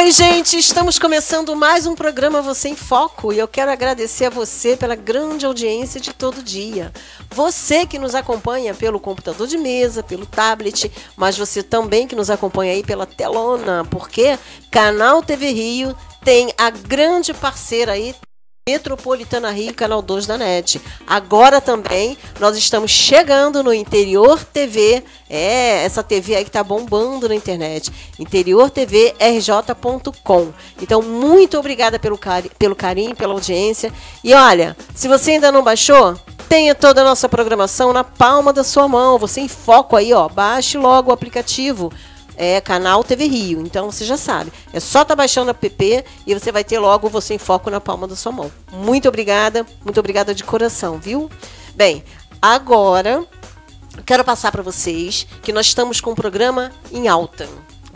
Oi, gente, estamos começando mais um programa Você em Foco e eu quero agradecer a você pela grande audiência de todo dia. Você que nos acompanha pelo computador de mesa, pelo tablet, mas você também que nos acompanha aí pela telona, porque Canal TV Rio tem a grande parceira aí, Metropolitana Rio, canal 2 da NET. Agora também nós estamos chegando no Interior TV, é, essa TV aí que tá bombando na internet. Interior TV RJ.com. Então, muito obrigada pelo, cari pelo carinho, pela audiência. E olha, se você ainda não baixou, tenha toda a nossa programação na palma da sua mão. Você em foco aí, ó. Baixe logo o aplicativo é canal TV Rio. Então você já sabe. É só tá baixando o app e você vai ter logo você em foco na palma da sua mão. Muito obrigada, muito obrigada de coração, viu? Bem, agora quero passar para vocês que nós estamos com o programa em alta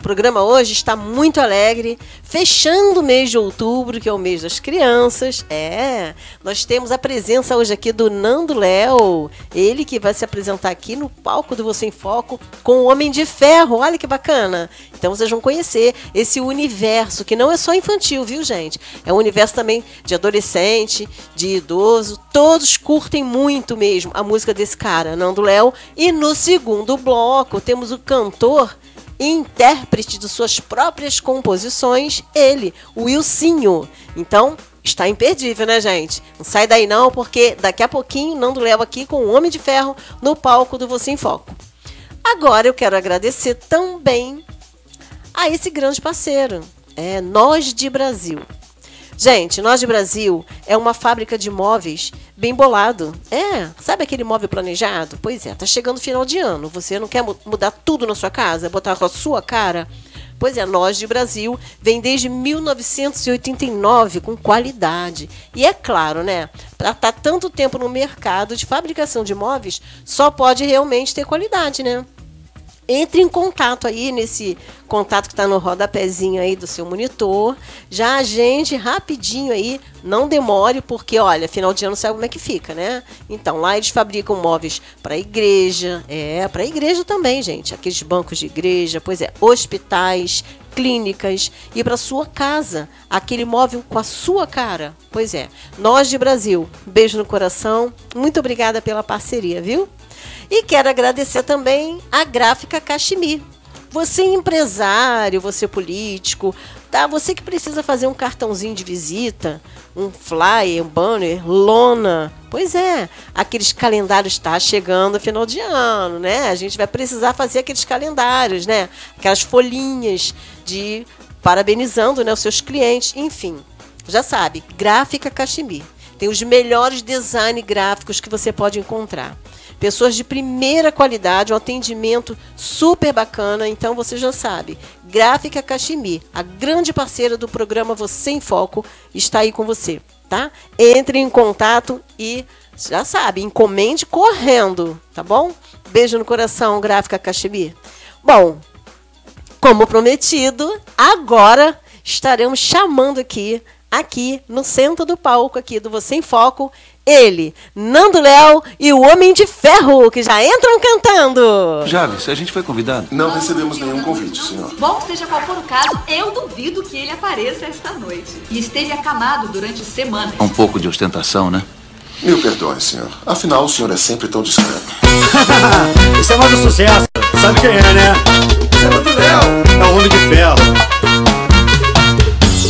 programa hoje está muito alegre, fechando o mês de outubro, que é o mês das crianças. É, nós temos a presença hoje aqui do Nando Léo, ele que vai se apresentar aqui no palco do Você em Foco com o Homem de Ferro. Olha que bacana. Então vocês vão conhecer esse universo que não é só infantil, viu, gente? É um universo também de adolescente, de idoso. Todos curtem muito mesmo a música desse cara, Nando Léo. E no segundo bloco temos o cantor intérprete de suas próprias composições, ele, o Wilsinho. Então, está imperdível, né, gente? Não sai daí não, porque daqui a pouquinho Nando leva aqui com o Homem de Ferro no palco do Você em Foco. Agora eu quero agradecer também a esse grande parceiro, é Nós de Brasil. Gente, Nós de Brasil é uma fábrica de móveis bem bolado. É, sabe aquele móvel planejado? Pois é, tá chegando final de ano. Você não quer mudar tudo na sua casa, botar com a sua cara? Pois é, Nós de Brasil vem desde 1989 com qualidade. E é claro, né? Para estar tá tanto tempo no mercado de fabricação de móveis, só pode realmente ter qualidade, né? Entre em contato aí nesse contato que está no rodapézinho aí do seu monitor. Já agende rapidinho aí, não demore, porque olha, final de ano sabe como é que fica, né? Então, lá eles fabricam móveis para igreja, é, para igreja também, gente. Aqueles bancos de igreja, pois é, hospitais, clínicas e para sua casa, aquele móvel com a sua cara. Pois é, nós de Brasil, beijo no coração. Muito obrigada pela parceria, viu? E quero agradecer também a Gráfica Cachemir. Você empresário, você político, tá? Você que precisa fazer um cartãozinho de visita, um flyer, um banner, lona. Pois é, aqueles calendários está chegando final de ano, né? A gente vai precisar fazer aqueles calendários, né? Aquelas folhinhas de parabenizando, né, os seus clientes, enfim. Já sabe, Gráfica Cachemir. Tem os melhores design gráficos que você pode encontrar pessoas de primeira qualidade, um atendimento super bacana. Então você já sabe, Gráfica Cachemir, a grande parceira do programa Você em Foco, está aí com você, tá? Entre em contato e já sabe, encomende correndo, tá bom? Beijo no coração, Gráfica Cachemir. Bom, como prometido, agora estaremos chamando aqui aqui no centro do palco aqui do Você em Foco, ele, Nando Léo e o Homem de Ferro, que já entram cantando. Javes, a gente foi convidado? Não recebemos nenhum convite, senhor. Bom, seja qual for o caso, eu duvido que ele apareça esta noite. E esteve acamado durante semanas. Um pouco de ostentação, né? Mil perdões, senhor. Afinal, o senhor é sempre tão discreto. Esse é mais um sucesso. Sabe quem é, né? Esse é Nando Léo. É o Homem de Ferro.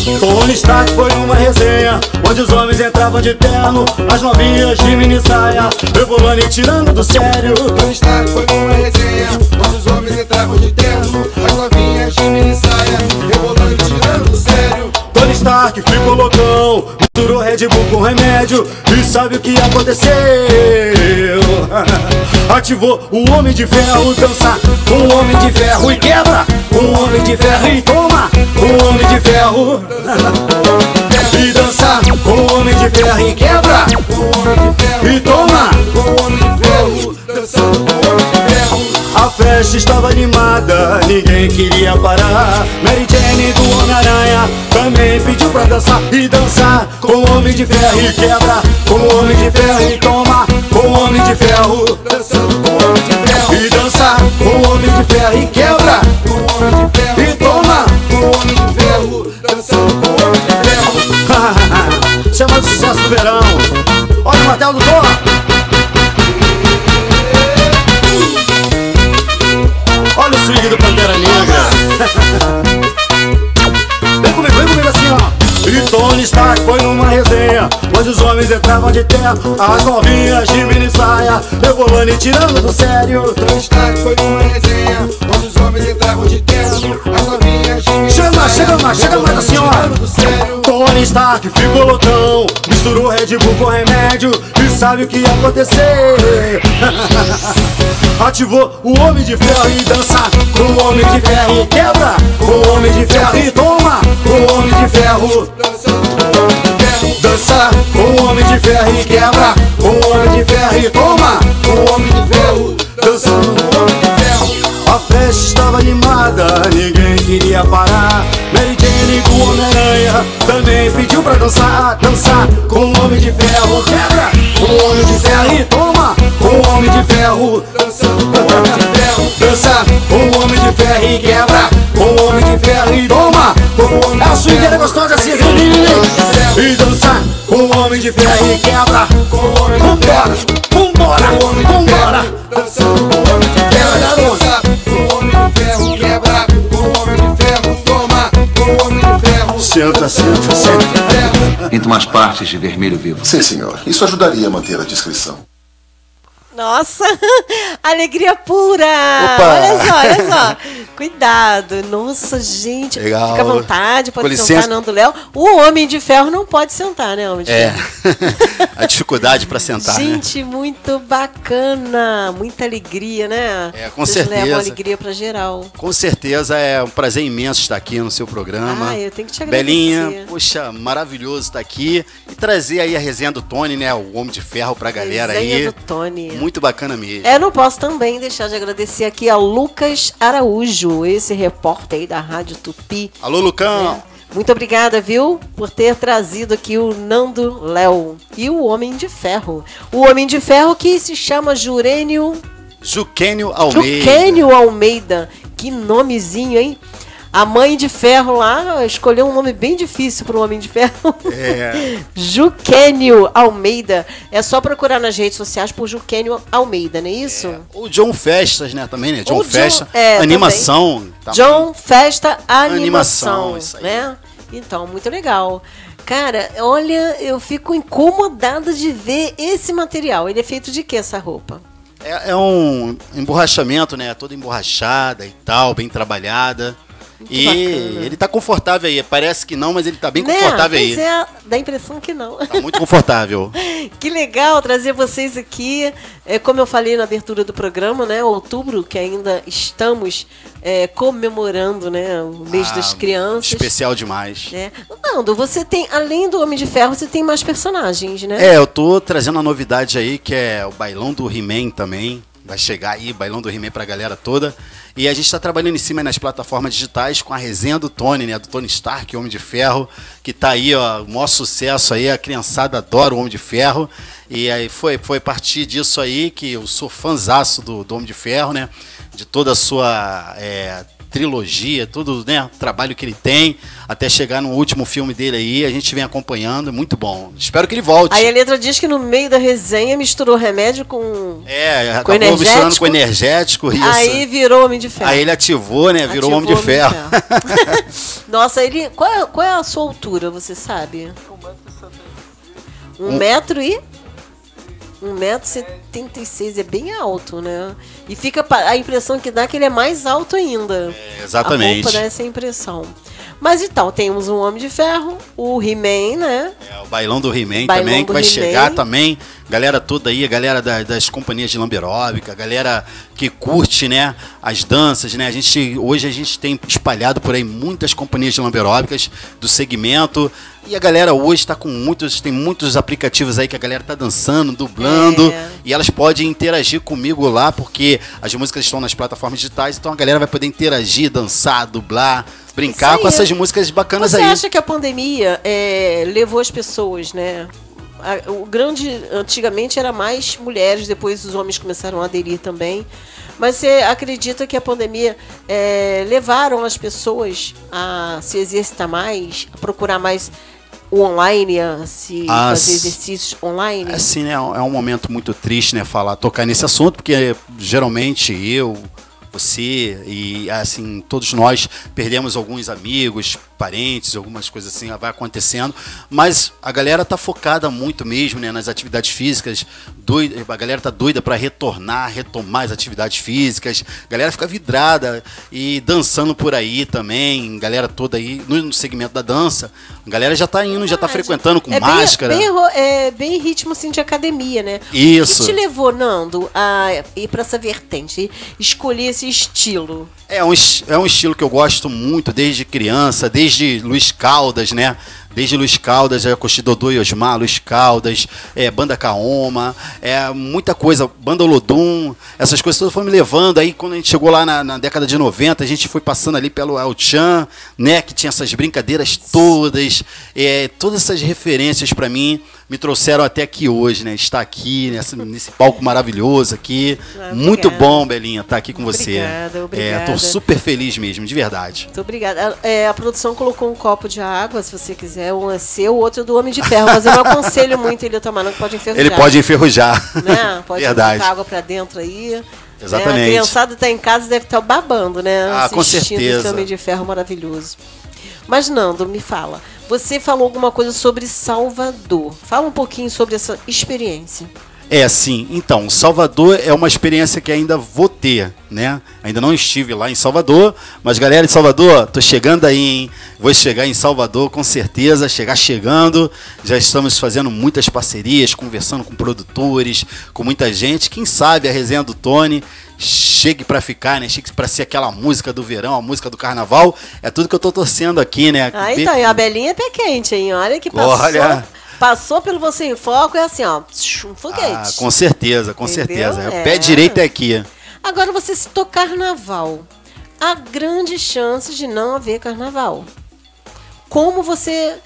Tony Stark foi numa resenha Onde os homens entravam de terno As novinhas de mini saia Rebolando e tirando do sério. Tony Stark foi numa resenha Onde os homens entravam de terno As novinhas de mini saia Rebolando e tirando do sério. Tony Stark ficou loucão Misturou Red Bull com remédio E sabe o que aconteceu? Ativou o Homem de Ferro Dança. O Homem de Ferro e quebra. O Homem de Ferro e toma. O Homem de Ferro. E dança. O Homem de Ferro e quebra. O Homem de Ferro e toma. O Homem de Ferro Dançando a festa estava animada, ninguém queria parar. Mary Jane do Homem-Aranha também pediu pra dançar e dançar com o homem de ferro e quebra, com o homem de ferro e toma, com o homem de ferro, dançando com o homem de ferro e dançar com o homem de ferro e quebra, com o homem de ferro e toma, com o homem de ferro, dançando com o homem de ferro. Chama de sucesso verão. Olha o martelo do Thor. Olha o swing do Pantera Negra. Tony Stark foi numa resenha Onde os homens entravam de terra As novinhas de mini saia Rebolando e tirando do sério. Tony Stark foi numa resenha Onde os homens entravam de terno As novinhas de Chega, chega mais, chega mais ó. Tirando do sério. Tony Stark ficou loucão Misturou Red Bull com remédio E sabe o que ia acontecer? Ativou o Homem de Ferro e dança Com o Homem de Ferro quebra Com o Homem de Ferro e toma Com o Homem de Ferro de ferro Dança com o Homem de Ferro e quebra Com o Homem de Ferro e toma Com o homem de ferro Dançando com o homem de ferro A festa estava animada, ninguém queria parar. Mary Jane com o Homem-Aranha também pediu pra dançar, dançar com o Homem de Ferro. Quebra com o Homem de Ferro e toma com o Homem de Ferro. Dançando com o homem de ferro Dança com o Homem de Ferro e quebra com o Homem de Ferro e toma com o Homem de Ferro. É a swingueira gostosa assim, viu? E dança com o Homem de Ferro e quebra Com o homem de ferro vambora, Com o homem de vambora. ferro Dançando com o homem de ferro Dança com o homem de ferro Quebra com o homem de ferro Toma com o homem de ferro Senta, senta, senta. de ferro Pinta umas partes de vermelho vivo. Sim, senhor. Isso ajudaria a manter a discrição. Nossa, alegria pura! Opa! Olha só, olha só. Cuidado. Nossa, gente. Legal. Fica à vontade, pode Com sentar não do Léo. O Homem de Ferro não pode sentar, né, Homem de É. A dificuldade pra sentar, né? Gente, muito bacana. Muita alegria, né? É, com Vocês levam certeza. alegria pra geral. Com certeza é um prazer imenso estar aqui no seu programa. Ah, eu tenho que te agradecer. Belinha, poxa, maravilhoso estar aqui e trazer aí a resenha do Tony, né? O Homem de Ferro pra galera Resenha aí. do Tony. Muito bacana mesmo. É, não posso também deixar de agradecer aqui ao Lucas Araújo, esse repórter aí da Rádio Tupi. Alô, Lucão! Muito obrigada, viu, por ter trazido aqui o Nando Léo e o Homem de Ferro. O Homem de Ferro que se chama Jurênio Juquênio Almeida. Juquênio Almeida. Que nomezinho, hein? A mãe de ferro lá escolheu um nome bem difícil para o Homem de Ferro. É. Juquênio Almeida. É só procurar nas redes sociais por Juquênio Almeida, não é isso? O John Festas, né? Também, né? John- Festa. é, animação. tá- John Festa Animação, Animação, isso aí. né? Então, muito legal. Cara, olha, eu fico incomodada de ver esse material. Ele é feito de que essa roupa? É, é um emborrachamento, né? Toda emborrachada e tal, bem trabalhada. E bacana. ele tá confortável aí. Parece que não, mas ele tá bem Né? confortável aí. Pois é, dá a impressão que não. Tá muito confortável. Que legal trazer vocês aqui. É, como eu falei na abertura do programa, né? Outubro, que ainda estamos é, comemorando, né? O mês Ah, das crianças. Especial demais. né? Nando, você tem, além do Homem de Ferro, você tem mais personagens, né? É, eu tô trazendo uma novidade aí, que é o bailão do He-Man também. Vai chegar aí, bailão do He-Man pra galera toda. E a gente tá trabalhando em cima nas plataformas digitais com a resenha do Tony, né? Do Tony Stark, Homem de Ferro, que tá aí, ó, o maior sucesso aí. A criançada adora o Homem de Ferro. E aí foi, foi a partir disso aí que eu sou fanzaço do, do Homem de Ferro, né? De toda a sua é, trilogia, todo né, o trabalho que ele tem, até chegar no último filme dele aí, a gente vem acompanhando, é muito bom. Espero que ele volte. Aí a letra diz que no meio da resenha misturou remédio com. É, Com acabou misturando energético? com energético, isso. Aí virou Homem de Ferro. Aí ele ativou, né? Virou Ativou Homem de Ferro. ferro. Nossa, ele. Qual é, qual é a sua altura, você sabe? Um metro e. Um metro e setenta e seis, é bem alto, né? E fica a impressão que dá é que ele é mais alto ainda. É, exatamente. A roupa dá essa impressão. Mas então, temos um Homem de Ferro, o He-Man, né? É, o bailão do He-Man também, do que vai chegar também. Galera toda aí, a galera da- das companhias de lamberóbica, a galera que curte, né, as danças, né? A gente, hoje a gente tem espalhado por aí muitas companhias de lamberóbicas do segmento. E a galera hoje está com muitos, tem muitos aplicativos aí que a galera tá dançando, dublando. É. E elas podem interagir comigo lá, porque as músicas estão nas plataformas digitais, então a galera vai poder interagir, dançar, dublar, brincar com essas músicas bacanas Você aí. acha que a pandemia é, levou as pessoas, né? A- O grande, antigamente era mais mulheres, depois os homens começaram a aderir também. Mas você acredita que a pandemia é, levaram as pessoas a se exercitar mais, a procurar mais o online, a se Ah, fazer exercícios online? Assim, né? É um momento muito triste, né? Falar, tocar nesse assunto, porque geralmente eu, você e assim todos nós perdemos alguns amigos, parentes, algumas coisas assim vai acontecendo, mas a galera tá focada muito mesmo, né? Nas atividades físicas, doida, a galera tá doida para retornar, retomar as atividades físicas, a galera fica vidrada e dançando por aí também, galera toda aí no, segmento da dança, a galera já tá indo, já tá frequentando com é máscara. Bem, é bem ritmo assim de academia, né? Isso. O que te levou, Nando, a ir para essa vertente, escolher esse estilo? É um, é um estilo que eu gosto muito desde criança, desde Luiz Caldas, né? Desde Luiz Caldas, é Costi Dodô e Osmar, Luiz Caldas, é, Banda Kaoma, é muita coisa, Banda Olodum, essas coisas todas foram me levando. Aí quando a gente chegou lá na, na década de 90, a gente foi passando ali pelo El Chan, né? Que tinha essas brincadeiras todas, é, todas essas referências pra mim me trouxeram até aqui hoje, né? Estar aqui nessa- nesse palco maravilhoso aqui. Ah, Muito obrigada. bom, Belinha, estar aqui com você. Obrigada, É, obrigada. tô super feliz mesmo, de verdade. Muito obrigada. É, a produção colocou um copo de água, se você quiser. Um é seu, o outro é do Homem de Ferro. Mas eu não aconselho muito ele a tomar, não, que pode enferrujar. Ele pode enferrujar. Né? Pode verdade. botar água pra dentro aí. Exatamente. Né? A criançada tá em casa deve estar babando, né? Ah, com Assistindo esse certeza. Homem de Ferro maravilhoso. Mas, Nando, me fala. Você falou alguma coisa sobre Salvador. Fala um pouquinho sobre essa experiência. É, sim. Então, Salvador é uma experiência que ainda vou ter, né? Ainda não estive lá em Salvador, mas galera de Salvador, tô chegando aí, hein? Vou chegar em Salvador com certeza, chegar chegando. Já estamos fazendo muitas parcerias, conversando com produtores, com muita gente. Quem sabe a resenha do Tony chegue pra ficar, né? Chegue pra ser aquela música do verão, a música do carnaval. É tudo que eu tô torcendo aqui, né? Ver- tá, e a Belinha é pé quente, hein? Olha que passou. Olha. Passou pelo Você em Foco, é assim, ó, um foguete. Ah, com certeza, com Entendeu? certeza. É. Pé direito é aqui. Agora você citou carnaval. Há grandes chances de não haver carnaval. Como você.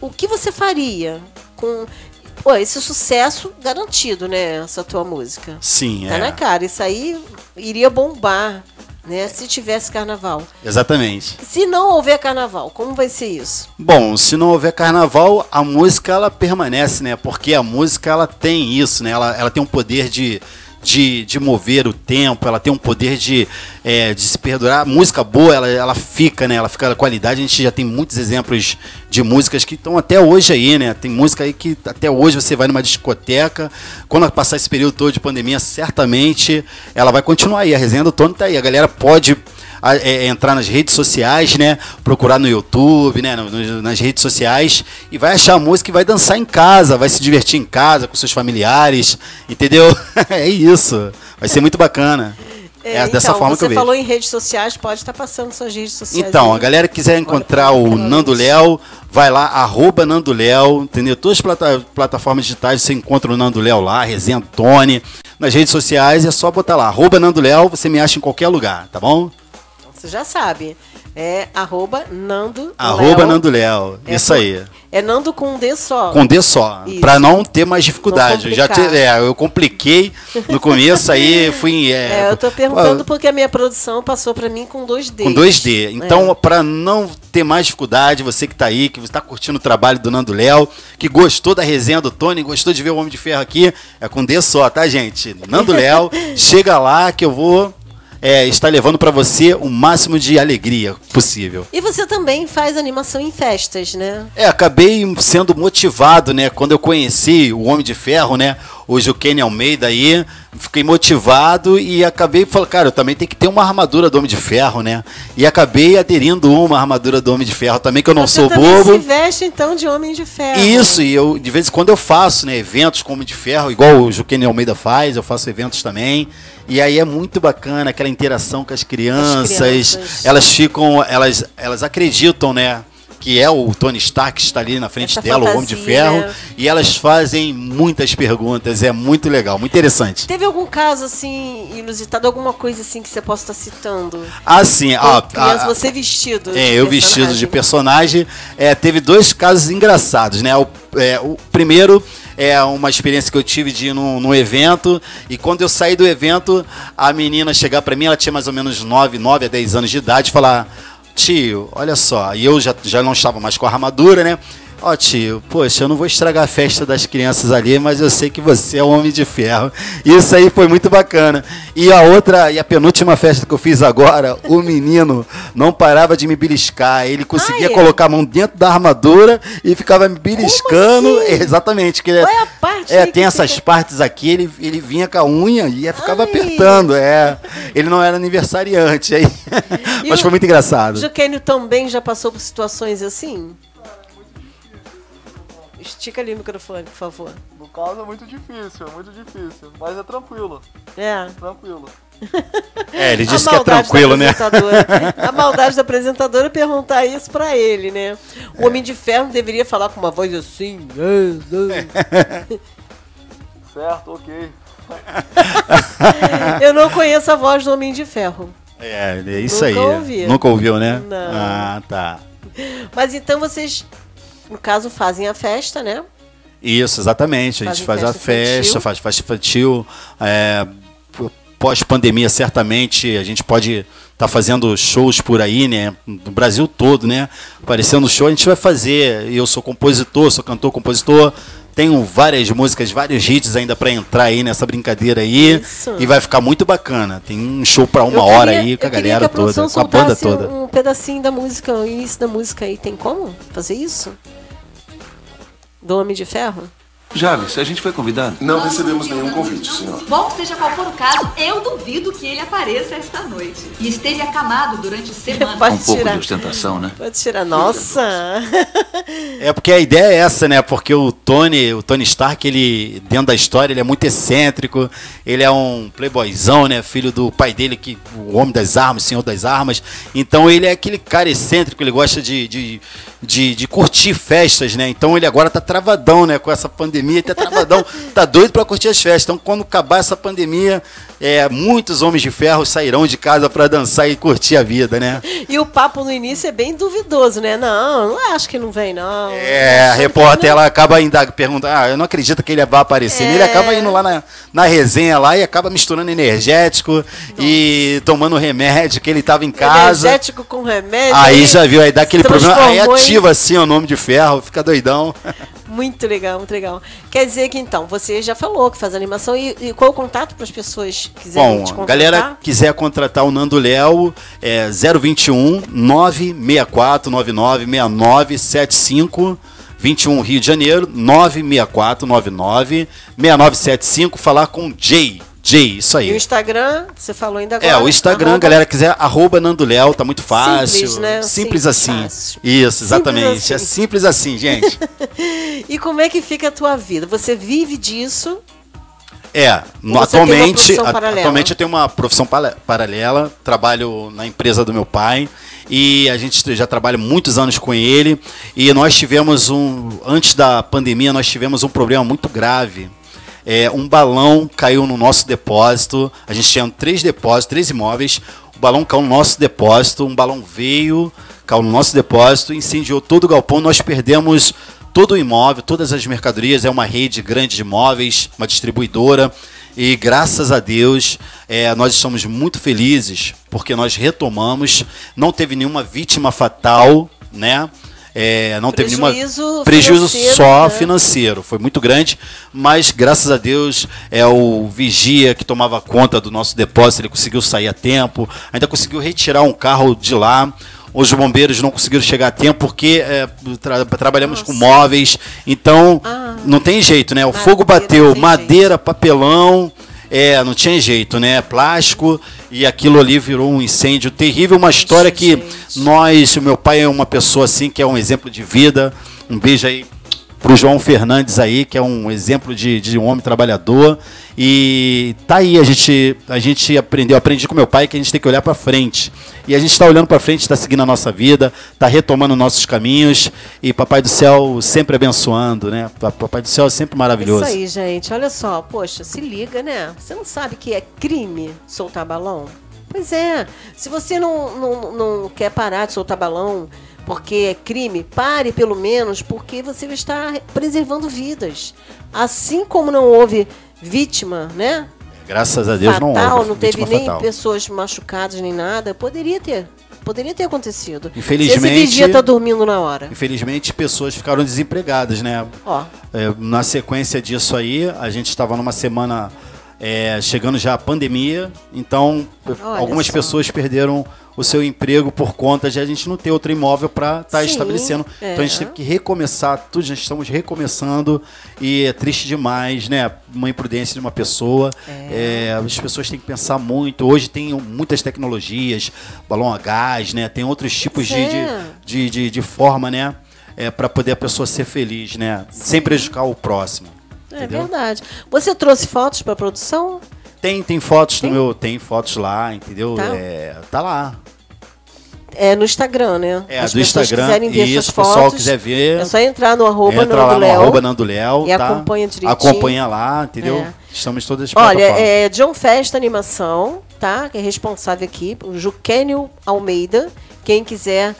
O que você faria com. Pô, esse sucesso garantido, né? Essa tua música. Sim, Tá é. na cara. Isso aí iria bombar, né? Se tivesse carnaval. Exatamente. Se não houver carnaval, como vai ser isso? Bom, se não houver carnaval, a música ela permanece, né? Porque a música ela tem isso, né? Ela, ela tem um poder de, de, de mover o tempo, ela tem um poder de, é, de se perdurar. A música boa, ela, ela fica, né? Ela fica da qualidade. A gente já tem muitos exemplos de músicas que estão até hoje aí, né? Tem música aí que até hoje você vai numa discoteca, quando passar esse período todo de pandemia, certamente ela vai continuar aí. A resenha do Tony tá aí. A galera pode a- é, entrar nas redes sociais, né? Procurar no YouTube, né? no- nas redes sociais e vai achar a música e vai dançar em casa, vai se divertir em casa com seus familiares, entendeu? é isso. Vai ser muito bacana. É, dessa então, forma você que eu vejo. falou em redes sociais, pode estar passando suas redes sociais. Então, aí. a galera que quiser encontrar Olha, o Nando. Léo, vai lá, arroba Nando Léo, entendeu? Todas as plata- plataformas digitais você encontra o Nando Léo lá, Resenha Tony. Nas redes sociais é só botar lá, arroba Nando Léo, você me acha em qualquer lugar, tá bom? Você já sabe. É arroba Nando Arroba. Nando Léo, É isso aí. É Nando com um D só. Com D só, pra não ter mais dificuldade. Já te, é, eu compliquei no começo aí, fui é, É, eu tô perguntando porque a minha produção passou pra mim com dois D. com 2D. Então, É. pra não ter mais dificuldade, você que tá aí, que está curtindo o trabalho do Nando Léo, que gostou da resenha do Tony, gostou de ver o Homem de Ferro aqui, é com D só, tá, gente? Nando Léo, chega lá que eu vou é, estar levando pra você o máximo de alegria possível. E você também faz animação em festas, né? É, acabei sendo motivado, né? Quando eu conheci o Homem de Ferro, né? Hoje o Kenny Almeida aí, fiquei motivado e acabei falando, cara, eu também tenho que ter uma armadura do Homem de Ferro, né? E acabei aderindo uma armadura do Homem de Ferro também, que eu não você sou bobo. se veste, então, de Homem de Ferro. Isso, e eu de vez em quando eu faço, né, eventos com Homem de Ferro, igual o Juquene Almeida faz, eu faço eventos também. E aí é muito bacana aquela interação com as crianças. crianças. Elas ficam, elas, elas acreditam, né? Que é o Tony Stark que está ali na frente Essa dela, o Homem de fantasia. Ferro. E elas fazem muitas perguntas. É muito legal, muito interessante. Teve algum caso, assim, inusitado, alguma coisa assim que você possa estar citando? Assim, ó. criança, a- você vestido. É, eu vestido de personagem. personagem. É, teve dois casos engraçados, né? O, é, o primeiro é uma experiência que eu tive de ir num, num evento e quando eu saí do evento, a menina chegar pra mim, ela tinha mais ou menos 9, 9 a 10 anos de idade, falar: tio, olha só, e eu já, já não estava mais com a armadura, né? Ó tio, poxa, eu não vou estragar a festa das crianças ali, mas eu sei que você é um homem de ferro. Isso aí foi muito bacana. E a outra, e a penúltima festa que eu fiz agora, o menino não parava de me beliscar. Ele conseguia Ai. colocar a mão dentro da armadura e ficava me beliscando. assim? Exatamente. Que ele- Qual é a parte É, tem essas fica- partes aqui, ele, ele vinha com a unha e ficava Ai. apertando. É. Ele não era aniversariante. Aí. Mas o- foi muito engraçado. Juquênio também já passou por situações assim? Estica ali o microfone, por favor. No caso é muito difícil, é muito difícil. Mas é tranquilo, É. tranquilo. É, ele disse que é maldade da tranquilo, né? apresentadora. A maldade da apresentadora é perguntar isso pra ele, né? O Homem de Ferro deveria falar com uma voz assim. Certo, ok. Eu não conheço a voz do Homem de Ferro. É, é isso Nunca aí. ouvi. Nunca ouviu, né? Não. Ah, tá. Mas então vocês, no caso, fazem a festa, né? Isso, exatamente. A gente faz a festa infantil. festa, faz festa infantil. É, Pós-pandemia, certamente, a gente pode estar fazendo shows por aí, né? No Brasil todo, né? Aparecendo show, a gente vai fazer. Eu sou compositor, sou cantor, compositor. Tenho várias músicas, vários hits ainda para entrar aí nessa brincadeira aí. Isso. E vai ficar muito bacana. Tem um show para uma Eu hora queria- aí com a galera a toda, com a banda toda. Um, um pedacinho da música, o início da música aí. Tem como fazer isso? Do Homem de Ferro? Javes, a gente foi convidado? Não recebemos nenhum convite, senhor. Bom, seja qual for o caso, eu duvido que ele apareça esta noite. E esteve acamado durante semanas. Pode Um pouco tirar. de ostentação, né? Pode tirar. Nossa! É porque a ideia é essa, né? Porque o Tony, o Tony Stark, ele dentro da história, ele é muito excêntrico. Ele é um playboyzão, né? Filho do pai dele, que o homem das armas, senhor das armas. Então ele é aquele cara excêntrico. Ele gosta de, de, de, de curtir festas, né? Então ele agora tá travadão, né? Com essa pandemia, ele tá travadão, tá doido pra curtir as festas. Então quando acabar essa pandemia, é, muitos homens de ferro sairão de casa pra dançar e curtir a vida, né? E o papo no início é bem duvidoso, né? Não, não acho que não vem, não. É, a repórter, ela acaba ainda perguntando, ah, eu não acredito que ele vai aparecer. É. Ele acaba indo lá na, na resenha lá e acaba misturando energético e tomando remédio que ele tava em casa. Energético com remédio. Aí já viu, aí dá aquele problema, aí transformou em- ativa assim o nome de ferro, fica doidão. Muito legal, muito legal. Quer dizer que então, você já falou que faz animação e, e qual o contato para as pessoas que quiserem Bom, te contratar? galera quiser contratar o Nando Léo, é 021 964 99 6975 21 Rio de Janeiro, 964 99 6975, falar com o Jay. Jay, isso aí. E o Instagram, você falou ainda agora. É, o Instagram, arroba- galera quiser, arroba Nando Léo, tá muito fácil. Simples, né? Simples Simples, assim. fácil. Isso, exatamente. Simples assim. É simples assim, gente. E como é que fica a tua vida? Você vive disso? É, atualmente, atualmente eu tenho uma profissão paralela, trabalho na empresa do meu pai e a gente já trabalha muitos anos com ele e nós tivemos um, antes da pandemia, nós tivemos um problema muito grave. É, um balão caiu no nosso depósito, a gente tinha três depósitos, três imóveis, o balão caiu no nosso depósito, um balão veio, caiu no nosso depósito, incendiou todo o galpão, nós perdemos todo o imóvel, todas as mercadorias, é uma rede grande de imóveis, uma distribuidora. E graças a Deus, é, nós estamos muito felizes porque nós retomamos, não teve nenhuma vítima fatal, né? É, não teve nenhuma Prejuízo só né? financeiro, foi muito grande, mas graças a Deus é o vigia que tomava conta do nosso depósito, ele conseguiu sair a tempo, ainda conseguiu retirar um carro de lá. Os bombeiros não conseguiram chegar a tempo porque é, tra- trabalhamos com móveis, então Ah. não tem jeito, né? O fogo bateu, madeira, papelão, é, não tinha jeito, né? Plástico e aquilo ali virou um incêndio terrível, uma história que nós, o meu pai é uma pessoa assim que é um exemplo de vida. Um beijo aí pro João Fernandes aí, que é um exemplo de, de um homem trabalhador. E tá aí, a gente, a gente aprendeu, aprendi com meu pai que a gente tem que olhar para frente. E a gente está olhando para frente, está seguindo a nossa vida, está retomando nossos caminhos. E Papai do Céu sempre abençoando, né? Papai do Céu é sempre maravilhoso. Isso aí, gente. Olha só, poxa, se liga, né? Você não sabe que é crime soltar balão? Pois é. Se você não, não, não quer parar de soltar balão porque é crime, pare pelo menos porque você está preservando vidas. Assim como não houve vítima, né? Graças a Deus fatal, não houve. não teve nem fatal. pessoas machucadas nem nada, poderia ter Poderia ter acontecido. Infelizmente- Se esse vigia tá dormindo na hora. Infelizmente, pessoas ficaram desempregadas, né? Ó, É, na sequência disso aí, a gente estava numa semana é, chegando já a pandemia, então Olha algumas só. pessoas perderam o seu emprego por conta de a gente não ter outro imóvel para estar Sim, estabelecendo. é. Então a gente teve que recomeçar tudo, já estamos recomeçando e é triste demais, né? Uma imprudência de uma pessoa. É, as pessoas têm que pensar muito. Hoje tem muitas tecnologias, balão a gás, né? Tem outros tipos de, de, É. de, de, forma, né? É, para poder a pessoa ser feliz, né? Sem prejudicar o próximo. é entendeu? verdade. Você trouxe fotos para produção? Tem, tem fotos Tem? no meu. Tem fotos lá, entendeu? Tá. É, tá lá. É no Instagram, né? É, As do Instagram. quiserem ver Isso, o pessoal quiser ver. É só entrar no arroba entra lá Nando no Léo. arroba Nando Léo, e tá? acompanha direitinho. Acompanha lá, entendeu? É. Estamos todas as Olha, é John Festa Animação, tá? Que é responsável aqui, o Juquênio Almeida. Quem quiser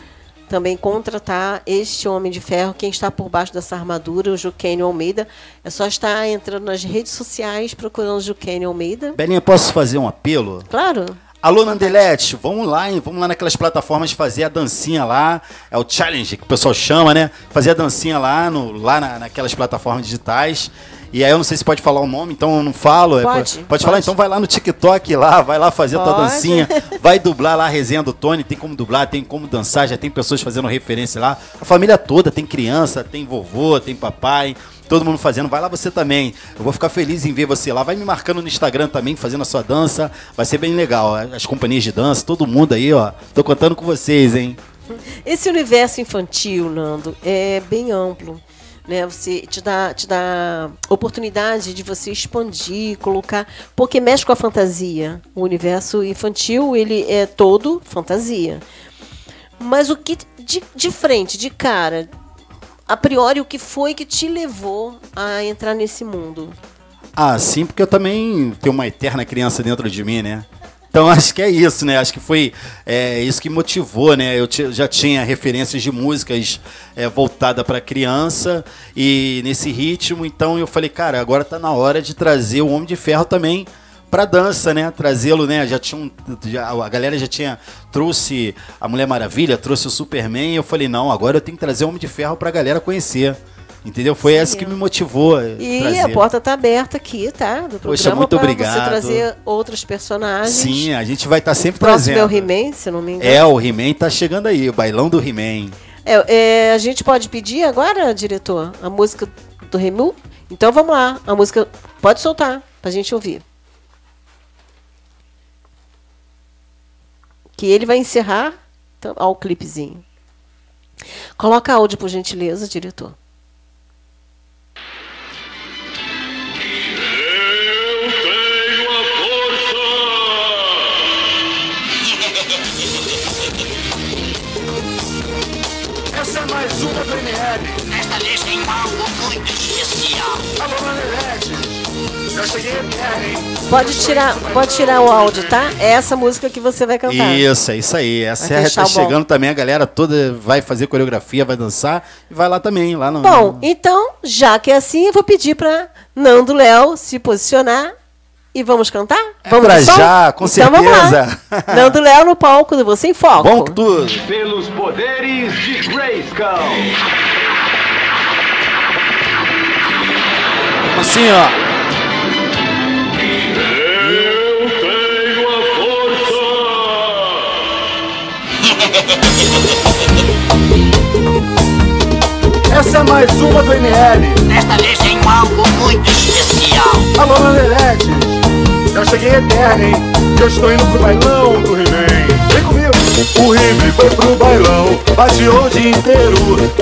também contratar este Homem de Ferro, quem está por baixo dessa armadura, o Juquênio Almeida, é só estar entrando nas redes sociais procurando Juquênio Almeida. Belinha, posso fazer um apelo? Claro. Alô, Nandelete, vamos lá, hein? vamos lá naquelas plataformas fazer a dancinha lá. É o challenge que o pessoal chama, né? Fazer a dancinha lá, no, lá na, naquelas plataformas digitais. E aí eu não sei se pode falar o nome, então eu não falo. É, Pode, pode, pode. falar, então vai lá no TikTok lá, vai lá fazer a tua Pode. dancinha, vai dublar lá a resenha do Tony, tem como dublar, tem como dançar, já tem pessoas fazendo referência lá. A família toda, tem criança, tem vovô, tem papai, todo mundo fazendo. Vai lá você também. Eu vou ficar feliz em ver você lá. Vai me marcando no Instagram também, fazendo a sua dança. Vai ser bem legal. As companhias de dança, todo mundo aí, ó. Tô contando com vocês, hein? Esse universo infantil, Nando, é bem amplo. Né? Você te dá, te dá oportunidade de você expandir, colocar. Porque mexe com a fantasia. O universo infantil, ele é todo fantasia. Mas o que. De, de frente, de cara, a priori, o que foi que te levou a entrar nesse mundo? Ah, sim, porque eu também tenho uma eterna criança dentro de mim, né? Então acho que é isso, né? Acho que foi é, isso que motivou, né? Eu já tinha referências de músicas é, voltada para criança e nesse ritmo, então eu falei, cara, agora tá na hora de trazer o Homem de Ferro também pra dança, né? Trazê-lo, né? Já tinha um, já- a galera já tinha trouxe a Mulher Maravilha, trouxe o Superman, e eu falei, não, agora eu tenho que trazer o Homem de Ferro pra galera conhecer. Entendeu? Foi essa que me motivou. a E trazer. a porta tá aberta aqui, tá? Do Poxa, muito obrigado. você trazer outros personagens. Sim, a gente vai estar sempre o próximo trazendo. é o He-Man, se não me engano. É, o He-Man tá chegando aí, o bailão do He-Man. É, é, a gente pode pedir agora, diretor, a música do Remu? Então vamos lá, a música pode soltar pra gente ouvir. Que ele vai encerrar então, ó, o clipezinho. Coloca áudio, por gentileza, diretor. Pode tirar, pode tirar o áudio, tá? É essa música que você vai cantar. Isso, é isso aí. Essa Vai é, tá bom. chegando também, a galera toda vai fazer coreografia, vai dançar e vai lá também, lá no. Bom, então, já que é assim, eu vou pedir para Nando Léo se posicionar e vamos cantar? Vamos pra no som? já, com então, Vamos certeza. lá. Nando Léo no palco do Você em Foco. Bom que tudo. Pelos poderes de Grayskull. Assim, ó. Eu tenho a força. Essa é mais uma do ML. Desta vez tem algo muito especial. Alô, Manelete. Já cheguei eterno, hein? Eu estou indo pro bailão do He-Man. O He-Man foi pro bailão, passeou o dia inteiro.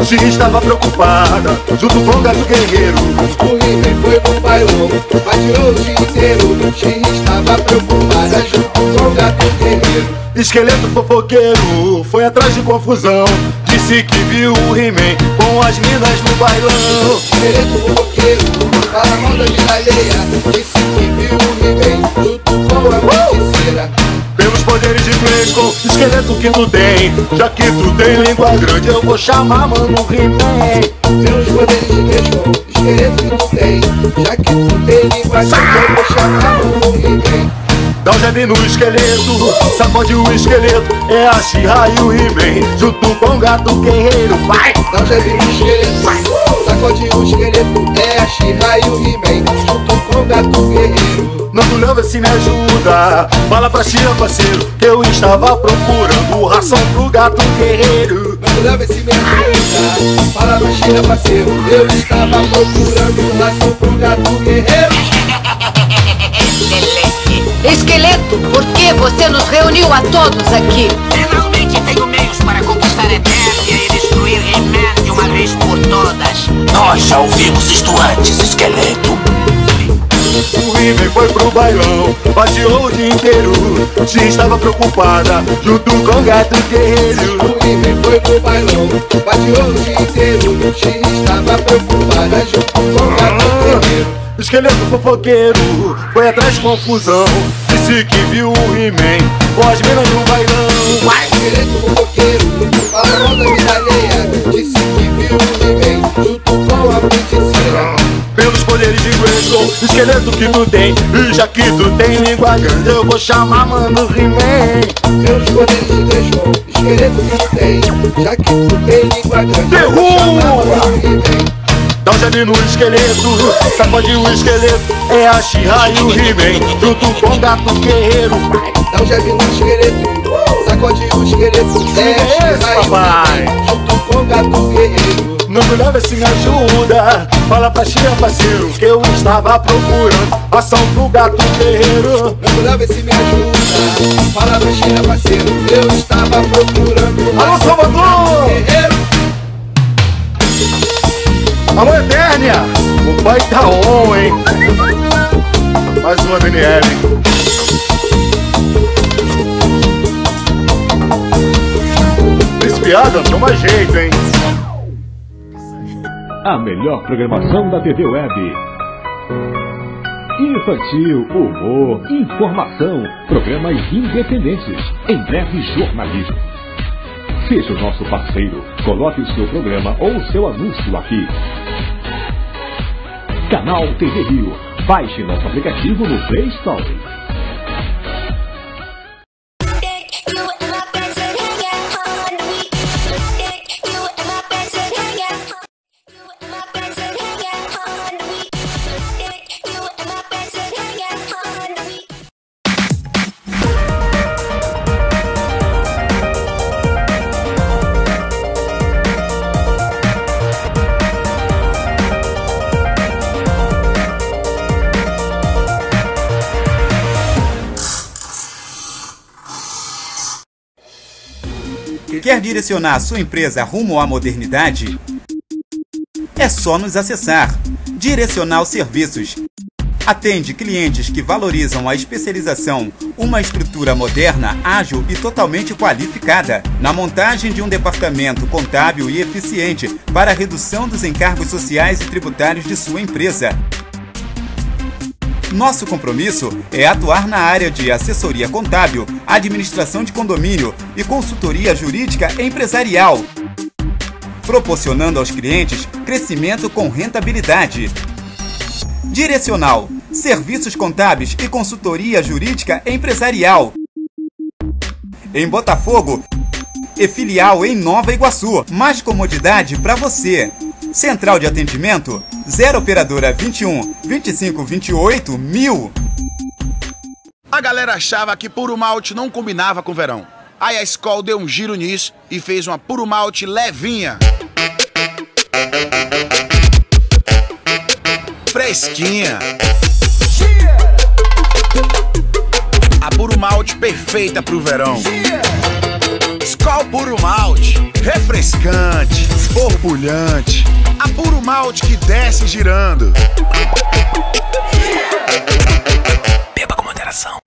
Xi estava preocupada, junto com o gato guerreiro. O He-Man foi pro bailão, patirou o dia inteiro. Xi estava preocupada junto com o gato guerreiro. Esqueleto fofoqueiro foi atrás de confusão. Disse que viu o He-Man com as minas no bailão. Esqueleto fofoqueiro, fala mal da vida alheia. Disse que viu o He-Man junto com a feiticeira. Pelos poderes de Grayskull, esqueleto que tu tem Já que tu tem língua grande, eu vou chamar mano He-Man Pelos poderes de Grayskull, esqueleto que tu tem. Já que tu tem língua grande, eu vou chamar o He-Man. Dá um vi no esqueleto, sacode o esqueleto, é a Xirra e o He-Man, junto com o gato guerreiro, vai! Não já vi no esqueleto, sacode o esqueleto, é a Xirra e o He-Man, junto com o gato guerreiro. Não tu leva se me ajuda, fala pra Xirra parceiro, que eu estava procurando ração pro gato guerreiro. Não leva esse me ajuda, fala pra Xirra parceiro, eu estava procurando ração pro gato guerreiro. Esqueleto, por que você nos reuniu a todos aqui? Finalmente tenho meios para conquistar Eternia e destruir He-Man de uma vez por todas. Nós já ouvimos isto antes, esqueleto. O He-Man foi pro bailão, passeou o dia inteiro, Xirra estava preocupada, junto com o gato guerreiro. O He-Man foi pro bailão, passeou o dia inteiro, Xirra estava preocupada, junto com o gato guerreiro. Esqueleto fofoqueiro foi atrás de confusão. Disse que viu o He-Man com as minas no bailão. Esqueleto fofoqueiro, mal da vida alheia. Disse que viu o He-Man junto com a feiticeira. Pelos poderes de Grayskull, esqueleto que tu tem. E já que tu tem língua grande, eu vou chamar mano He-Man. Pelos poderes de Grayskull, esqueleto que tu tem. Já que tu tem língua grande, eu vou chamar mano He-Man. Dá um jab no esqueleto, sacode o esqueleto, é a Xirra e o He-Man, junto com o gato guerreiro. Dá um jab no esqueleto, sacode o esqueleto, é a Xirra e o He-Man, junto com o gato guerreiro. Não me leva se me ajuda, fala pra Xirra parceiro, que eu estava procurando ação pro gato guerreiro. Não me leva se me ajuda, fala pra Xirra parceiro, eu estava procurando Alô, ação pro Salvador! gato guerreiro. Alô, Eternia! O pai tá on, hein? Mais uma DNL. Esse piada toma jeito, hein? A melhor programação da TV Web. Infantil, humor, informação, programas independentes, em breve jornalismo. Seja o nosso parceiro, coloque o seu programa ou seu anúncio aqui. Canal TV Rio. Baixe nosso aplicativo no Play Store. Quer direcionar sua empresa rumo à modernidade? É só nos acessar. Direcional Serviços. Atende clientes que valorizam a especialização, uma estrutura moderna, ágil e totalmente qualificada, na montagem de um departamento contábil e eficiente para a redução dos encargos sociais e tributários de sua empresa. Nosso compromisso é atuar na área de assessoria contábil, administração de condomínio e consultoria jurídica empresarial, proporcionando aos clientes crescimento com rentabilidade. Direcional, serviços contábeis e consultoria jurídica empresarial. Em Botafogo e filial em Nova Iguaçu. Mais comodidade para você. Central de atendimento 0 operadora 21 25 28 1000. A galera achava que puro malte não combinava com verão. Aí a Skol deu um giro nisso e fez uma puro malte levinha. Fresquinha. A puro malte perfeita pro verão. Skol puro malte, refrescante, borbulhante. A puro malte que desce girando. Beba com moderação.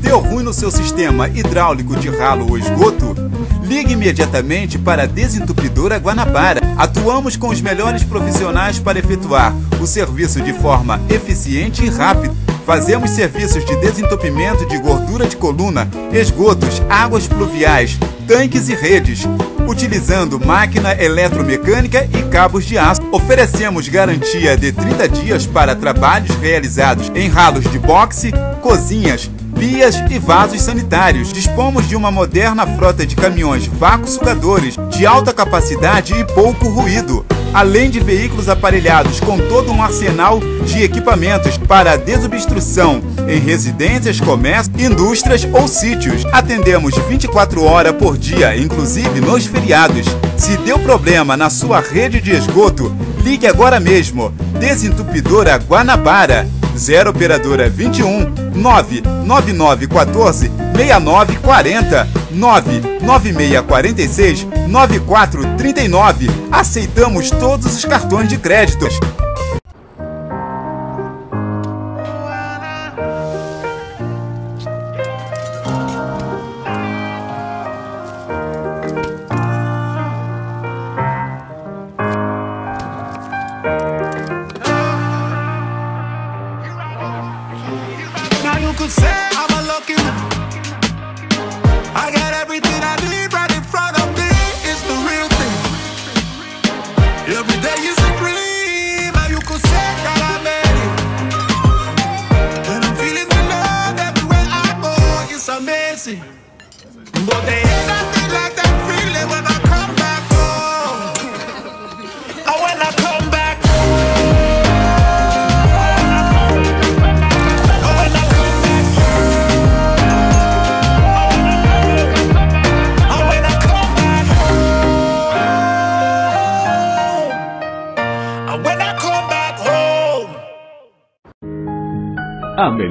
Deu ruim no seu sistema hidráulico de ralo ou esgoto? Ligue imediatamente para a Desentupidora Guanabara. Atuamos com os melhores profissionais para efetuar o serviço de forma eficiente e rápida. Fazemos serviços de desentupimento de gordura de coluna, esgotos, águas pluviais, tanques e redes. utilizando máquina eletromecânica e cabos de aço. Oferecemos garantia de 30 dias para trabalhos realizados em ralos de boxe, cozinhas, pias e vasos sanitários. Dispomos de uma moderna frota de caminhões vácuo sugadores de alta capacidade e pouco ruído, além de veículos aparelhados com todo um arsenal de equipamentos para desobstrução em residências, comércios, indústrias ou sítios. Atendemos 24 horas por dia, inclusive nos feriados. Se deu problema na sua rede de esgoto, ligue agora mesmo. Desentupidora Guanabara 0 operadora 21 99914 6940 99646 9439. Aceitamos todos os cartões de créditos.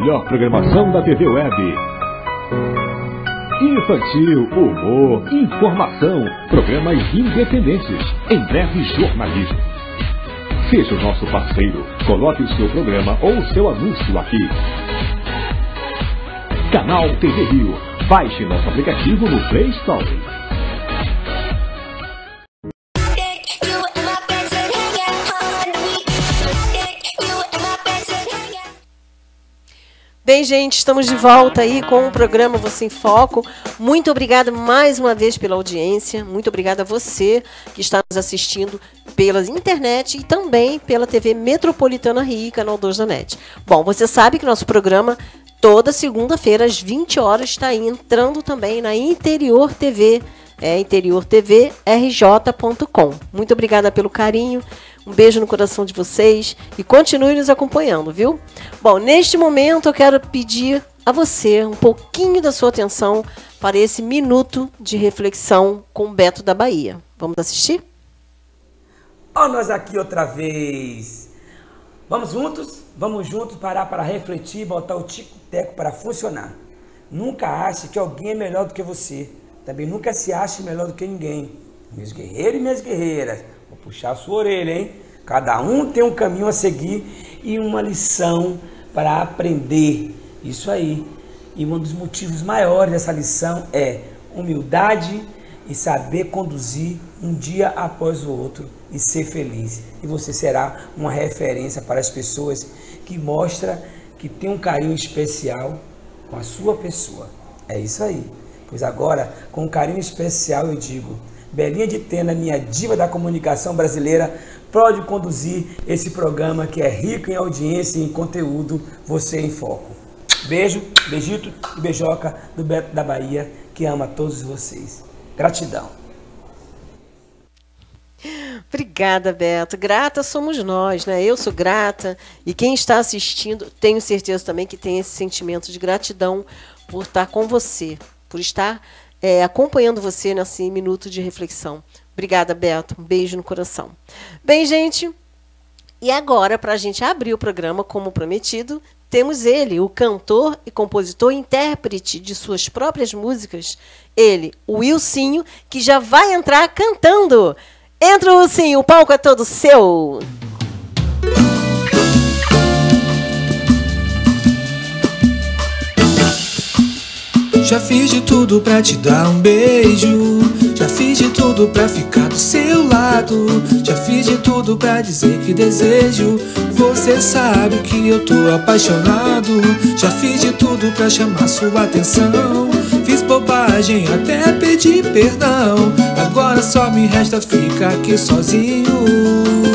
Melhor programação da TV Web. Infantil, humor, informação, programas independentes, em breve jornalismo. Seja o nosso parceiro, coloque o seu programa ou o seu anúncio aqui. Canal TV Rio. Baixe nosso aplicativo no Play Store. Bem, gente, estamos de volta aí com o programa Você em Foco. Muito obrigada mais uma vez pela audiência. Muito obrigada a você que está nos assistindo pela internet e também pela TV Metropolitana Rio, canal 2 da NET. Bom, você sabe que nosso programa toda segunda-feira às 20 horas está entrando também na Interior TV, é interiortvrj.com. Muito obrigada pelo carinho. Um beijo no coração de vocês e continue nos acompanhando, viu? Bom, neste momento eu quero pedir a você um pouquinho da sua atenção para esse minuto de reflexão com Beto da Bahia. Vamos assistir? Ó, nós aqui outra vez. Vamos juntos? Vamos juntos parar para refletir e botar o tico-teco para funcionar. Nunca ache que alguém é melhor do que você. Também nunca se ache melhor do que ninguém. Meus guerreiros e minhas guerreiras, vou puxar a sua orelha, hein? Cada um tem um caminho a seguir e uma lição para aprender. Isso aí. E um dos motivos maiores dessa lição é humildade e saber conduzir um dia após o outro e ser feliz. E você será uma referência para as pessoas que mostra que tem um carinho especial com a sua pessoa. É isso aí. Pois agora, com um carinho especial, eu digo: Belinha de Tena, minha diva da comunicação brasileira, pode conduzir esse programa que é rico em audiência e em conteúdo, Você em Foco. Beijo, beijito e beijoca do Beto da Bahia, que ama todos vocês. Gratidão. Obrigada, Beto. Grata somos nós, né? Eu sou grata e quem está assistindo, tenho certeza também que tem esse sentimento de gratidão por estar com você, por estar é, acompanhando você nesse minuto de reflexão. Obrigada, Beto. Um beijo no coração. Bem, gente, e agora, para a gente abrir o programa, como prometido, temos ele, o cantor e compositor intérprete de suas próprias músicas, ele, o Wilsinho, que já vai entrar cantando. Entra, Wilsinho, o palco é todo seu. Já fiz de tudo pra te dar um beijo. Já fiz de tudo pra ficar do seu lado. Já fiz de tudo pra dizer que desejo. Você sabe que eu tô apaixonado. Já fiz de tudo pra chamar sua atenção. Fiz bobagem, até pedi perdão. Agora só me resta ficar aqui sozinho.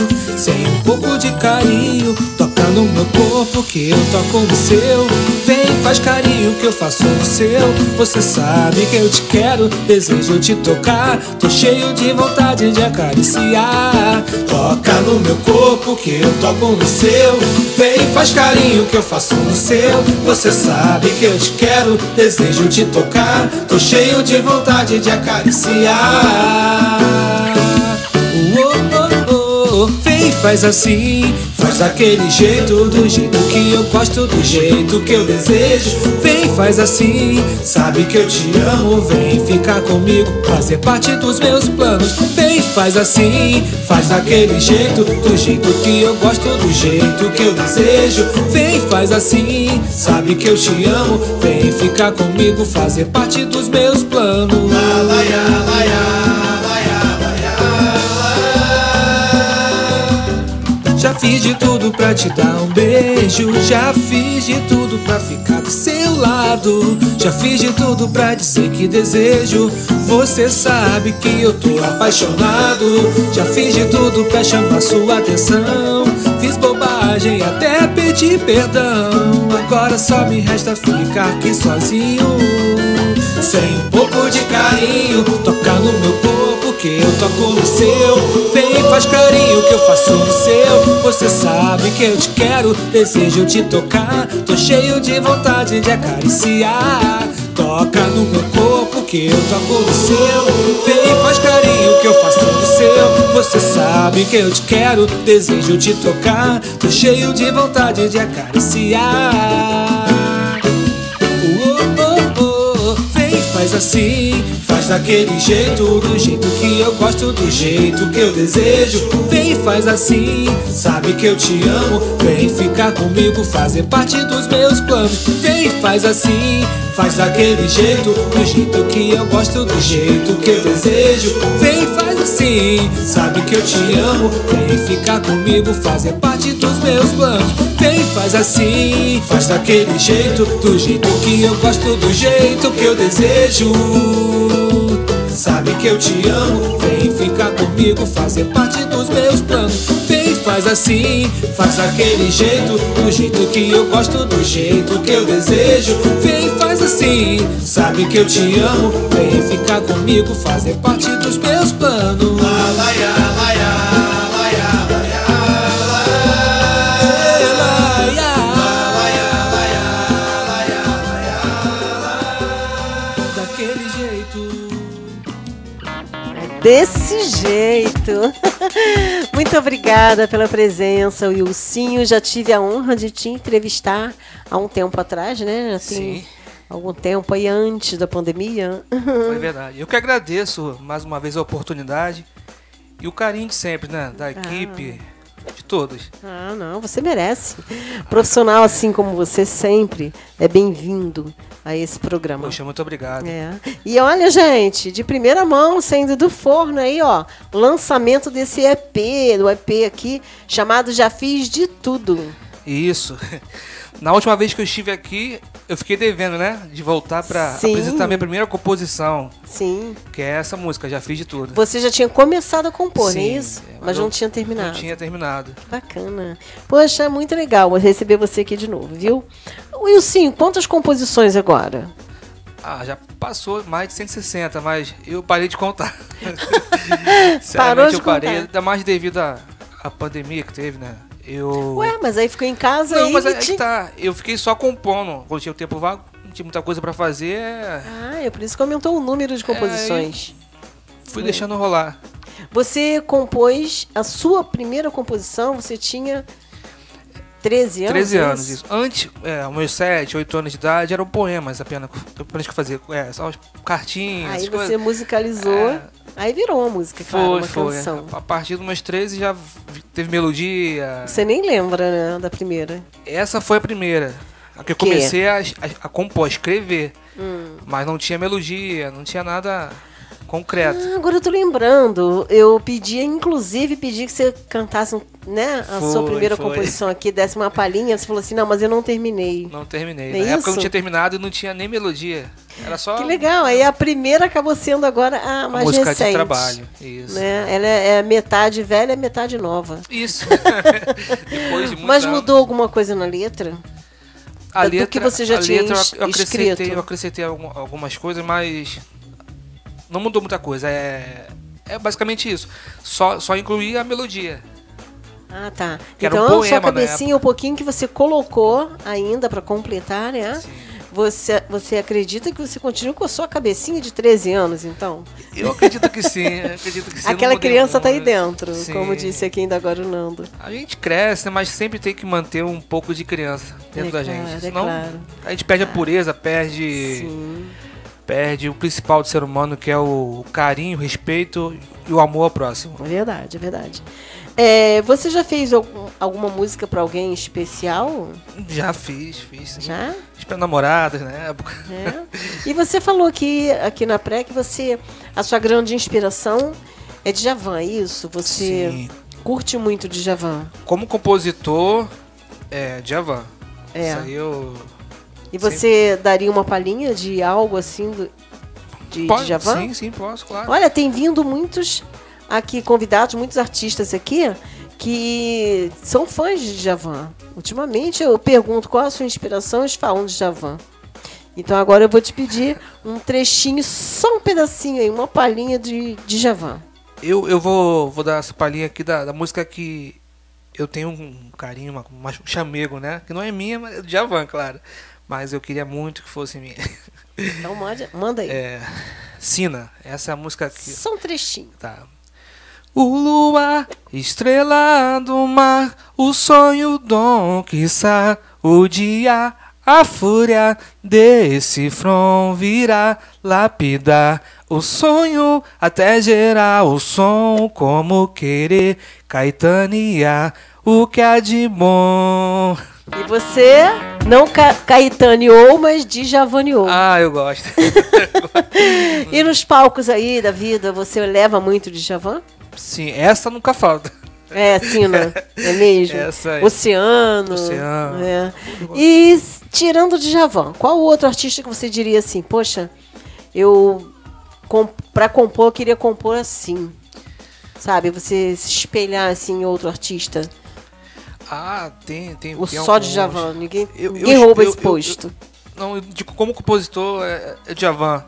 Sem um pouco de carinho, toca no meu corpo que eu toco no seu. Vem, faz carinho que eu faço no seu. Você sabe que eu te quero, desejo te tocar. Tô cheio de vontade de acariciar. Toca no meu corpo que eu toco no seu. Vem, faz carinho que eu faço no seu. Você sabe que eu te quero, desejo te tocar. Tô cheio de vontade de acariciar. Faz assim, faz daquele jeito, do jeito que eu gosto, do jeito que eu desejo. Vem, faz assim, sabe que eu te amo, vem ficar comigo, fazer parte dos meus planos. Vem, faz assim, faz daquele jeito, do jeito que eu gosto, do jeito que eu desejo. Vem, faz assim, sabe que eu te amo, vem ficar comigo, fazer parte dos meus planos. La, la, ya, fiz de tudo pra te dar um beijo. Já fiz de tudo pra ficar do seu lado. Já fiz de tudo pra dizer que desejo. Você sabe que eu tô apaixonado. Já fiz de tudo pra chamar sua atenção. Fiz bobagem, até pedi perdão. Agora só me resta ficar aqui sozinho. Sem um pouco de carinho, tocar no meu corpo que eu toco no seu. Vem, faz carinho que eu faço no seu. Você sabe que eu te quero, desejo te tocar. Tô cheio de vontade de acariciar. Toca no meu corpo que eu toco no seu. Vem, faz carinho que eu faço no seu. Você sabe que eu te quero, desejo te tocar. Tô cheio de vontade de acariciar. Faz assim, faz daquele jeito, do jeito que eu gosto, do jeito que eu desejo. Vem, faz assim, sabe que eu te amo. Vem ficar comigo, fazer parte dos meus planos. Vem, faz assim, faz daquele jeito, do jeito que eu gosto, do jeito que eu desejo. Vem, faz assim, sabe que eu te amo. Vem ficar comigo, fazer parte dos meus planos. Vem, faz assim, faz daquele jeito, do jeito que eu gosto, do jeito que eu desejo. Sabe que eu te amo, vem ficar comigo, fazer parte dos meus planos. Faz assim, faz daquele jeito, do jeito que eu gosto, do jeito que eu desejo. Vem, faz assim, sabe que eu te amo, vem ficar comigo, fazer parte dos meus planos. Ya, la, ya, la, ya, Daquele jeito. Desse jeito. Muito obrigada pela presença, Wilsinho. Já tive a honra de te entrevistar há um tempo atrás, né? Tem Sim. algum tempo aí antes da pandemia. Foi verdade. Eu que agradeço mais uma vez a oportunidade e o carinho de sempre, né? Da equipe, de todos. Ah, não, você merece. Profissional assim como você sempre é bem-vindo a esse programa. Poxa, muito obrigado. É. E olha, gente, de primeira mão, saindo do forno aí, ó, lançamento desse EP, do EP aqui, chamado Já Fiz de Tudo. Isso. Na última vez que eu estive aqui, eu fiquei devendo, né? De voltar Sim. apresentar minha primeira composição. Sim. Que é essa música, Já Fiz de Tudo. Você já tinha começado a compor, não é Sim, isso? é, Mas eu não tinha terminado. Não tinha terminado. Bacana. Poxa, muito legal receber você aqui de novo, viu? Wilson, quantas composições agora? Ah, já passou mais de 160, mas eu parei de contar. Parou de eu parei, contar. ainda mais devido à, à pandemia que teve, né? Eu. Ué, mas aí ficou em casa Não, aí mas e é te- tá. Eu fiquei só compondo. Quando tinha o tempo vago, não tinha muita coisa pra fazer. é, Ah, é por isso que aumentou o número de composições. Fui É. deixando rolar. Você compôs a sua primeira composição, você tinha 13 anos? 13 é anos, isso. Antes, é, aos meus 7, 8 anos de idade, eram poemas apenas, apenas que eu fazia. É, só as cartinhas. Aí você coisas. musicalizou, É. aí virou uma música, claro, Foi, uma foi. canção. A partir dos meus 13 já teve melodia. Você nem lembra, né, da primeira. Essa foi a primeira. A que eu comecei a, a, a compor, a escrever. Hum. Mas não tinha melodia, não tinha nada concreto. Ah, agora eu tô lembrando. Eu pedi, inclusive, pedi que você cantasse né, a sua Foi, primeira foi. composição aqui, desse uma palhinha. Você falou assim, não, mas eu não terminei. Não terminei. É Na época eu isso? não tinha terminado e não tinha nem melodia. Era só Que legal. Aí a primeira acabou sendo agora a mais música recente. de trabalho. Isso. Né? Ela é, é metade velha, metade nova. Isso. Depois de Mas mudou alguma coisa na letra? a do letra, que você já a tinha letra eu acrescentei, escrito. eu acrescentei algum- algumas coisas, mas não mudou muita coisa. É, é basicamente isso. Só, só incluí a melodia. Ah, tá. Que um então, a poema cabecinha, o pouquinho que você colocou ainda para completar, né? Você, você acredita que você continua com a sua cabecinha de 13 anos, então? Eu acredito que sim, acredito que sim. Aquela criança tá aí dentro, Sim. como disse aqui ainda agora o Nando. A gente cresce, né, mas sempre tem que manter um pouco de criança dentro É da claro, gente. é Senão claro. a gente perde a pureza, perde. Perde o principal do ser humano, que é o carinho, o respeito e o amor ao próximo. É verdade, é verdade. É, você já fez algum- alguma música para alguém especial? Já fiz, fiz. Sim. Já? Fiz pra namoradas na época. É. E você falou aqui, aqui na pré que você. A sua grande inspiração é Djavan, é isso? Você Sim. curte muito Djavan. Como compositor, é Djavan. É. Isso aí eu. E você daria uma palhinha de algo assim do, de Pode- Djavan? Sim, sim, posso, claro. Olha, tem vindo muitos aqui convidados, muitos artistas aqui que são fãs de Djavan. Ultimamente eu pergunto qual a sua inspiração, eles falam de Djavan. Então agora eu vou te pedir um trechinho, só um pedacinho aí, uma palhinha de Djavan. Eu, eu vou, vou dar essa palhinha aqui da, da música que eu tenho um carinho, uma, um chamego, né? Que não é minha, mas é do Djavan, claro. Mas eu queria muito que fosse minha. Então manda, manda aí. É, Sina, essa é a música que. Só um trechinho. Tá. O luar, estrela do mar, o sonho, dom, quiçá, o dia, a fúria desse front virá lapidar o sonho até gerar o som, como querer caetania, o que há de bom. E você não ca caetaneou, mas Djavaneou. Ah, eu gosto. E nos palcos aí da vida, você leva muito Djavan? Sim, essa nunca falta. É, Sina, é mesmo? Essa aí. Oceano. Oceano. É. E tirando de Javan, qual outro artista que você diria assim, poxa, eu com, pra compor eu queria compor assim? Sabe, você se espelhar assim em outro artista. Ah, tem, tem. O tem só de. Javan, ninguém, Eu- ninguém eu- rouba eu- esse posto. não, como compositor é, é Djavan.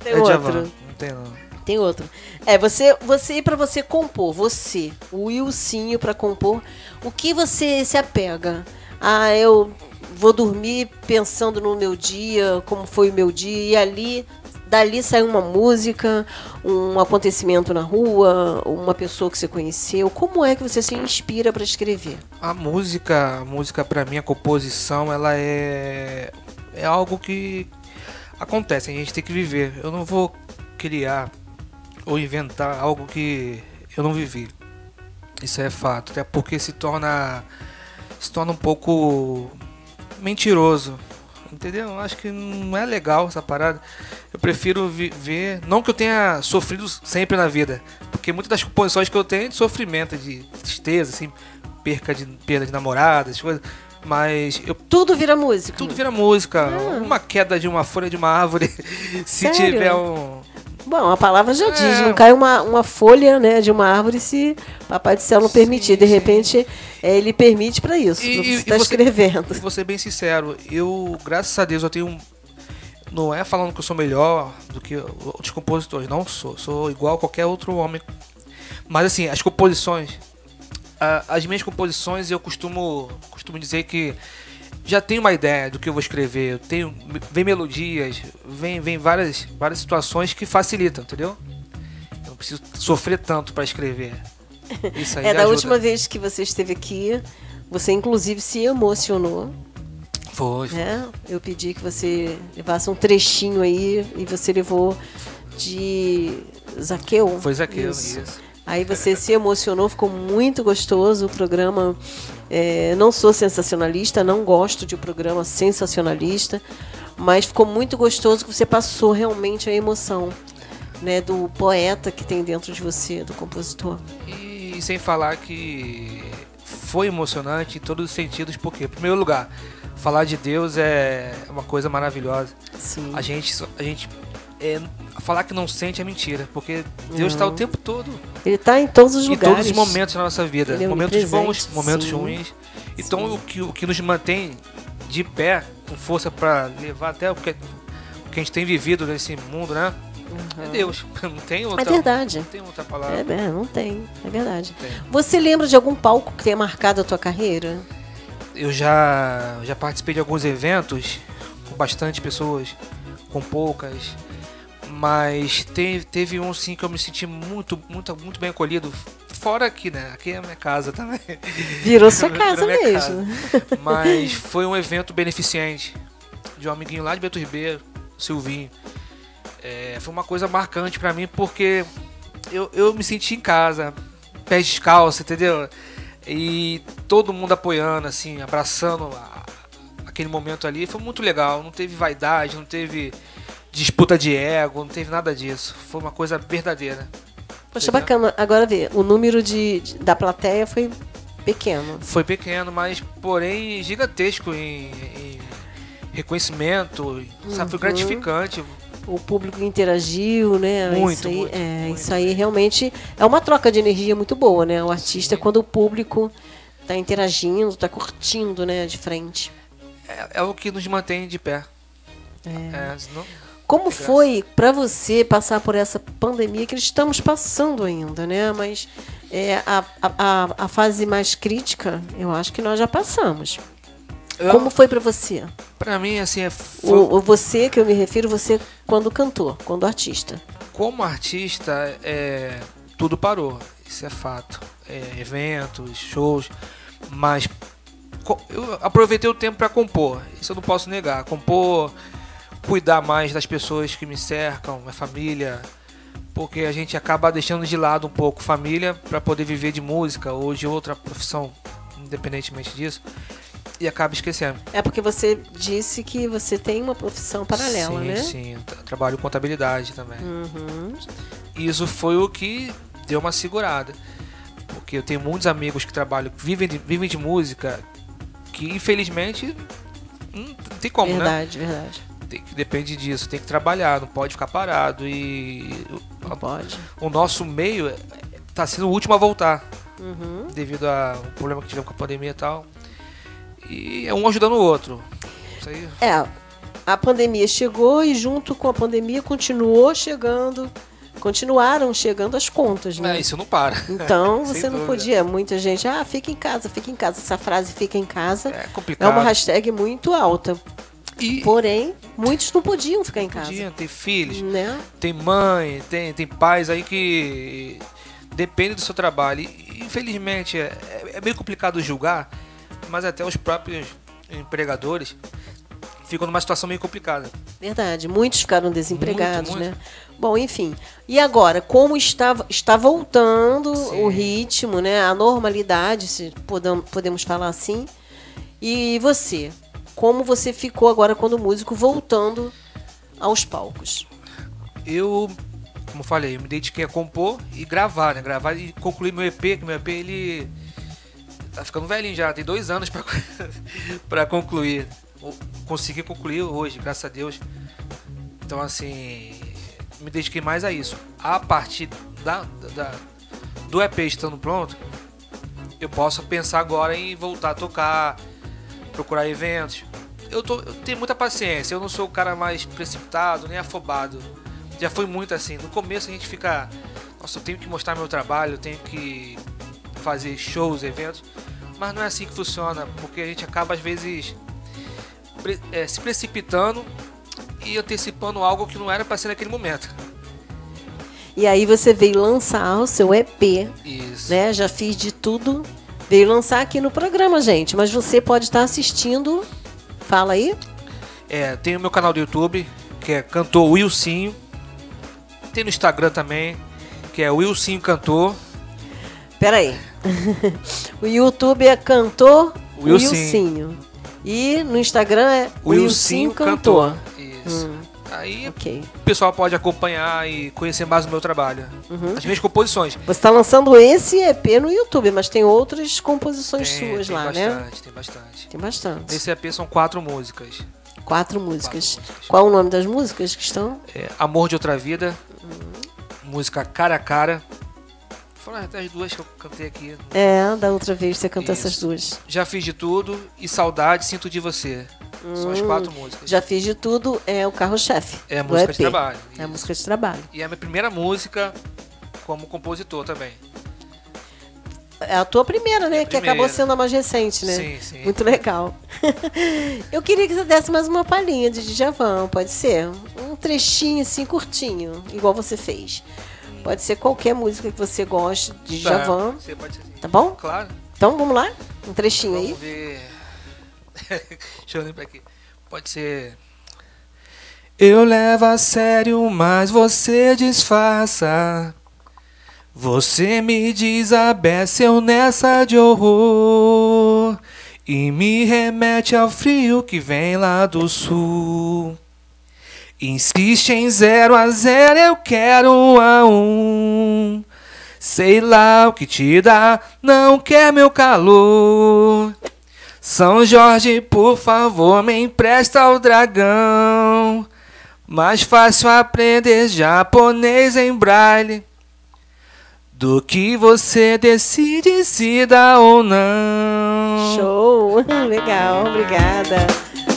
Tem é outro. Djavan. Não tem não. Tem outro. É, você, você para você compor, você, o Wilsinho para compor, o que você se apega? Ah, eu vou dormir pensando no meu dia, como foi o meu dia, e ali, dali sai uma música, um acontecimento na rua, uma pessoa que você conheceu. Como é que você se inspira para escrever? A música, a música para mim, a composição, ela é é algo que acontece, a gente tem que viver. Eu não vou criar ou inventar algo que eu não vivi. Isso é fato, até porque se torna se torna um pouco mentiroso. Entendeu? Eu Acho que não é legal essa parada. Eu prefiro viver. Não que eu tenha sofrido sempre na vida. Porque muitas das composições que eu tenho é de sofrimento, de tristeza, assim, perca de, perda de namoradas, coisas. Mas eu. Tudo vira música. Tudo vira música. Ah. Uma queda de uma folha de uma árvore. se Sério? tiver um. Bom, a palavra já diz, É. não cai uma, uma folha né, de uma árvore se Papai do Céu não permitir. De repente, é, ele permite para isso, pra você estar escrevendo. Vou ser bem sincero, eu, graças a Deus, eu tenho. Não é falando que eu sou melhor do que outros compositores, não sou. Sou igual a qualquer outro homem. Mas assim, as composições. a- as minhas composições eu costumo, costumo dizer que já tenho uma ideia do que eu vou escrever. Eu tenho, vem melodias, vem, vem várias, várias situações que facilitam, entendeu? Eu não preciso sofrer tanto para escrever. Isso aí É, da ajuda. última vez que você esteve aqui, você inclusive se emocionou. Foi. Né? Eu pedi que você levasse um trechinho aí e você levou de Zaqueu. Foi Zaqueu, isso. Aí você se emocionou, ficou muito gostoso o programa. É, não sou sensacionalista, não gosto de um programa sensacionalista, mas ficou muito gostoso que você passou realmente a emoção. né, do poeta que tem dentro de você, do compositor. E sem falar que foi emocionante em todos os sentidos, porque, em primeiro lugar, falar de Deus é uma coisa maravilhosa. Sim. A gente, a gente é, falar que não sente é mentira, porque Deus está o tempo todo. Ele está em todos os em lugares. todos os momentos da nossa vida, é momentos bons, momentos sim. ruins. Então o que, o que nos mantém de pé, com força para levar até o que, o que a gente tem vivido nesse mundo, né? É Deus. Não tem outra. É verdade. Não tem outra palavra. É, é, não tem, é verdade. Tem. Você lembra de algum palco que tenha marcado a tua carreira? Eu já, já participei de alguns eventos com bastante pessoas, com poucas, mas te- teve um sim que eu me senti muito, muito, muito bem acolhido. Fora aqui, né? Aqui é a minha casa também. Virou sua Virou casa minha mesmo. casa. Mas foi um evento beneficente de um amiguinho lá de Beto Ribeiro, Silvinho. É, foi uma coisa marcante pra mim porque eu, eu me senti em casa, pés descalços, entendeu? E todo mundo apoiando, assim, abraçando a- aquele momento ali. Foi muito legal. Não teve vaidade, não teve disputa de ego, não teve nada disso. Foi uma coisa verdadeira. Poxa, bacana. Agora vê, o número de, de- da plateia foi pequeno. Foi pequeno, mas porém gigantesco em, em reconhecimento. Sabe, foi Uhum. gratificante. O público interagiu, né? Muito, isso aí, muito, é, isso aí realmente é uma troca de energia muito boa, né? O artista, quando o público tá interagindo, tá curtindo, né, de frente. É, é o que nos mantém de pé. É. É, senão- Como foi pra você passar por essa pandemia que estamos passando ainda, né? Mas é, a, a, a- fase mais crítica, eu acho que nós já passamos. Eu- Como foi pra você? Pra mim, assim, é, foi- O, o você, que eu me refiro, você quando cantor, quando artista. como artista, é, tudo parou. Isso é fato. É, eventos, shows. Mas eu aproveitei o tempo para compor. Isso eu não posso negar. Compor, cuidar mais das pessoas que me cercam, minha família. Porque a gente acaba deixando de lado um pouco família para poder viver de música ou de outra profissão, independentemente disso. E acaba esquecendo. É porque você disse que você tem uma profissão paralela, sim, né? Sim, tra- trabalho contabilidade também. Uhum. Isso foi o que deu uma segurada. Porque eu tenho muitos amigos que trabalham, que vivem de, vivem de música, que infelizmente hum, não tem como, verdade, né? verdade. Tem depende disso, tem que trabalhar, não pode ficar parado. E Não pode. o nosso meio está sendo o último a voltar. Uhum. Devido ao problema que tivemos com a pandemia e tal. E é um ajudando o outro. Isso aí. É, a pandemia chegou e junto com a pandemia continuou chegando, continuaram chegando as contas, né? É, isso não para. Então você não dúvida. podia, muita gente, ah, fica em casa, fica em casa. Essa frase fica em casa é, complicado. uma hashtag muito alta. Porém, muitos não podiam ficar em casa. Podiam ter filhos, Né? tem mãe, tem, tem pais aí que dependem do seu trabalho. E, infelizmente, é, é meio complicado julgar, mas até os próprios empregadores ficam numa situação meio complicada. Verdade, muitos ficaram desempregados, Muito, muito. né? Bom, enfim. E agora, como está, está voltando o ritmo, né? A normalidade, se podemos falar assim. E você? Como você ficou agora quando músico voltando aos palcos? Eu, como falei, eu me dediquei a compor e gravar, né? Gravar e concluir meu EP, que meu EP ele tá ficando velhinho já, tem dois anos pra concluir. Consegui concluir hoje, graças a Deus. Então assim, me dediquei mais a isso. A partir da, da- do EP estando pronto, eu posso pensar agora em voltar a tocar, procurar eventos. Eu, tô, eu tenho muita paciência, eu não sou o cara mais precipitado, nem afobado. Já foi muito assim. No começo a gente fica. Nossa, eu tenho que mostrar meu trabalho, eu tenho que fazer shows, eventos. Mas não é assim que funciona, porque a gente acaba às vezes pre- eh, se precipitando e antecipando algo que não era para ser naquele momento. E aí você veio lançar o seu EP, Isso. né? Já fiz de tudo. Veio lançar aqui no programa, gente. Mas você pode estar assistindo. Fala aí. É, tem o meu canal do YouTube, que é Cantor Wilsinho. Tem no Instagram também, que é Wilsinho Cantor. Pera aí. o YouTube é Cantor Wilsinho. Wilsinho. E no Instagram é Wilsinho Wilsinho Cantor. Isso. Hum. Aí Ok. o pessoal pode acompanhar e conhecer mais o meu trabalho. Uhum. As minhas composições. Você está lançando esse EP no YouTube, mas tem outras composições Tem, suas tem lá, bastante, né? Tem bastante. Tem bastante. Nesse EP são quatro músicas. Quatro músicas. Qual o nome das músicas que estão? É, Amor de Outra Vida, música Cara a Cara. Foram até as duas que eu cantei aqui. É, da outra vez você cantou Isso. essas duas. Já Fiz de Tudo e Saudade, Sinto de Você. São as Hum, quatro músicas. Já fiz de tudo, é o carro-chefe. É a música de trabalho. É a música de trabalho. E é a minha primeira música como compositor também. É a tua primeira, né? Que acabou primeira. sendo a mais recente, né? Sim, sim. Muito legal. Eu queria que você desse mais uma palhinha de Djavan, pode ser? Um trechinho assim, curtinho, igual você fez. Pode ser qualquer música que você goste de Tá, Djavan. você pode ser assim. Tá bom? Claro. Então vamos lá? Um trechinho aí. Vamos ver. Deixa eu lembrar aqui. Pode ser. Eu levo a sério, mas você disfarça. Você me desabeceu nessa de horror e me remete ao frio que vem lá do sul. Insiste em zero a zero, eu quero um a um. Sei lá o que te dá, não quer meu calor. São Jorge, por favor, me empresta o dragão. Mais fácil aprender japonês em braille do que você decide se dá ou não. Show! Legal, obrigada.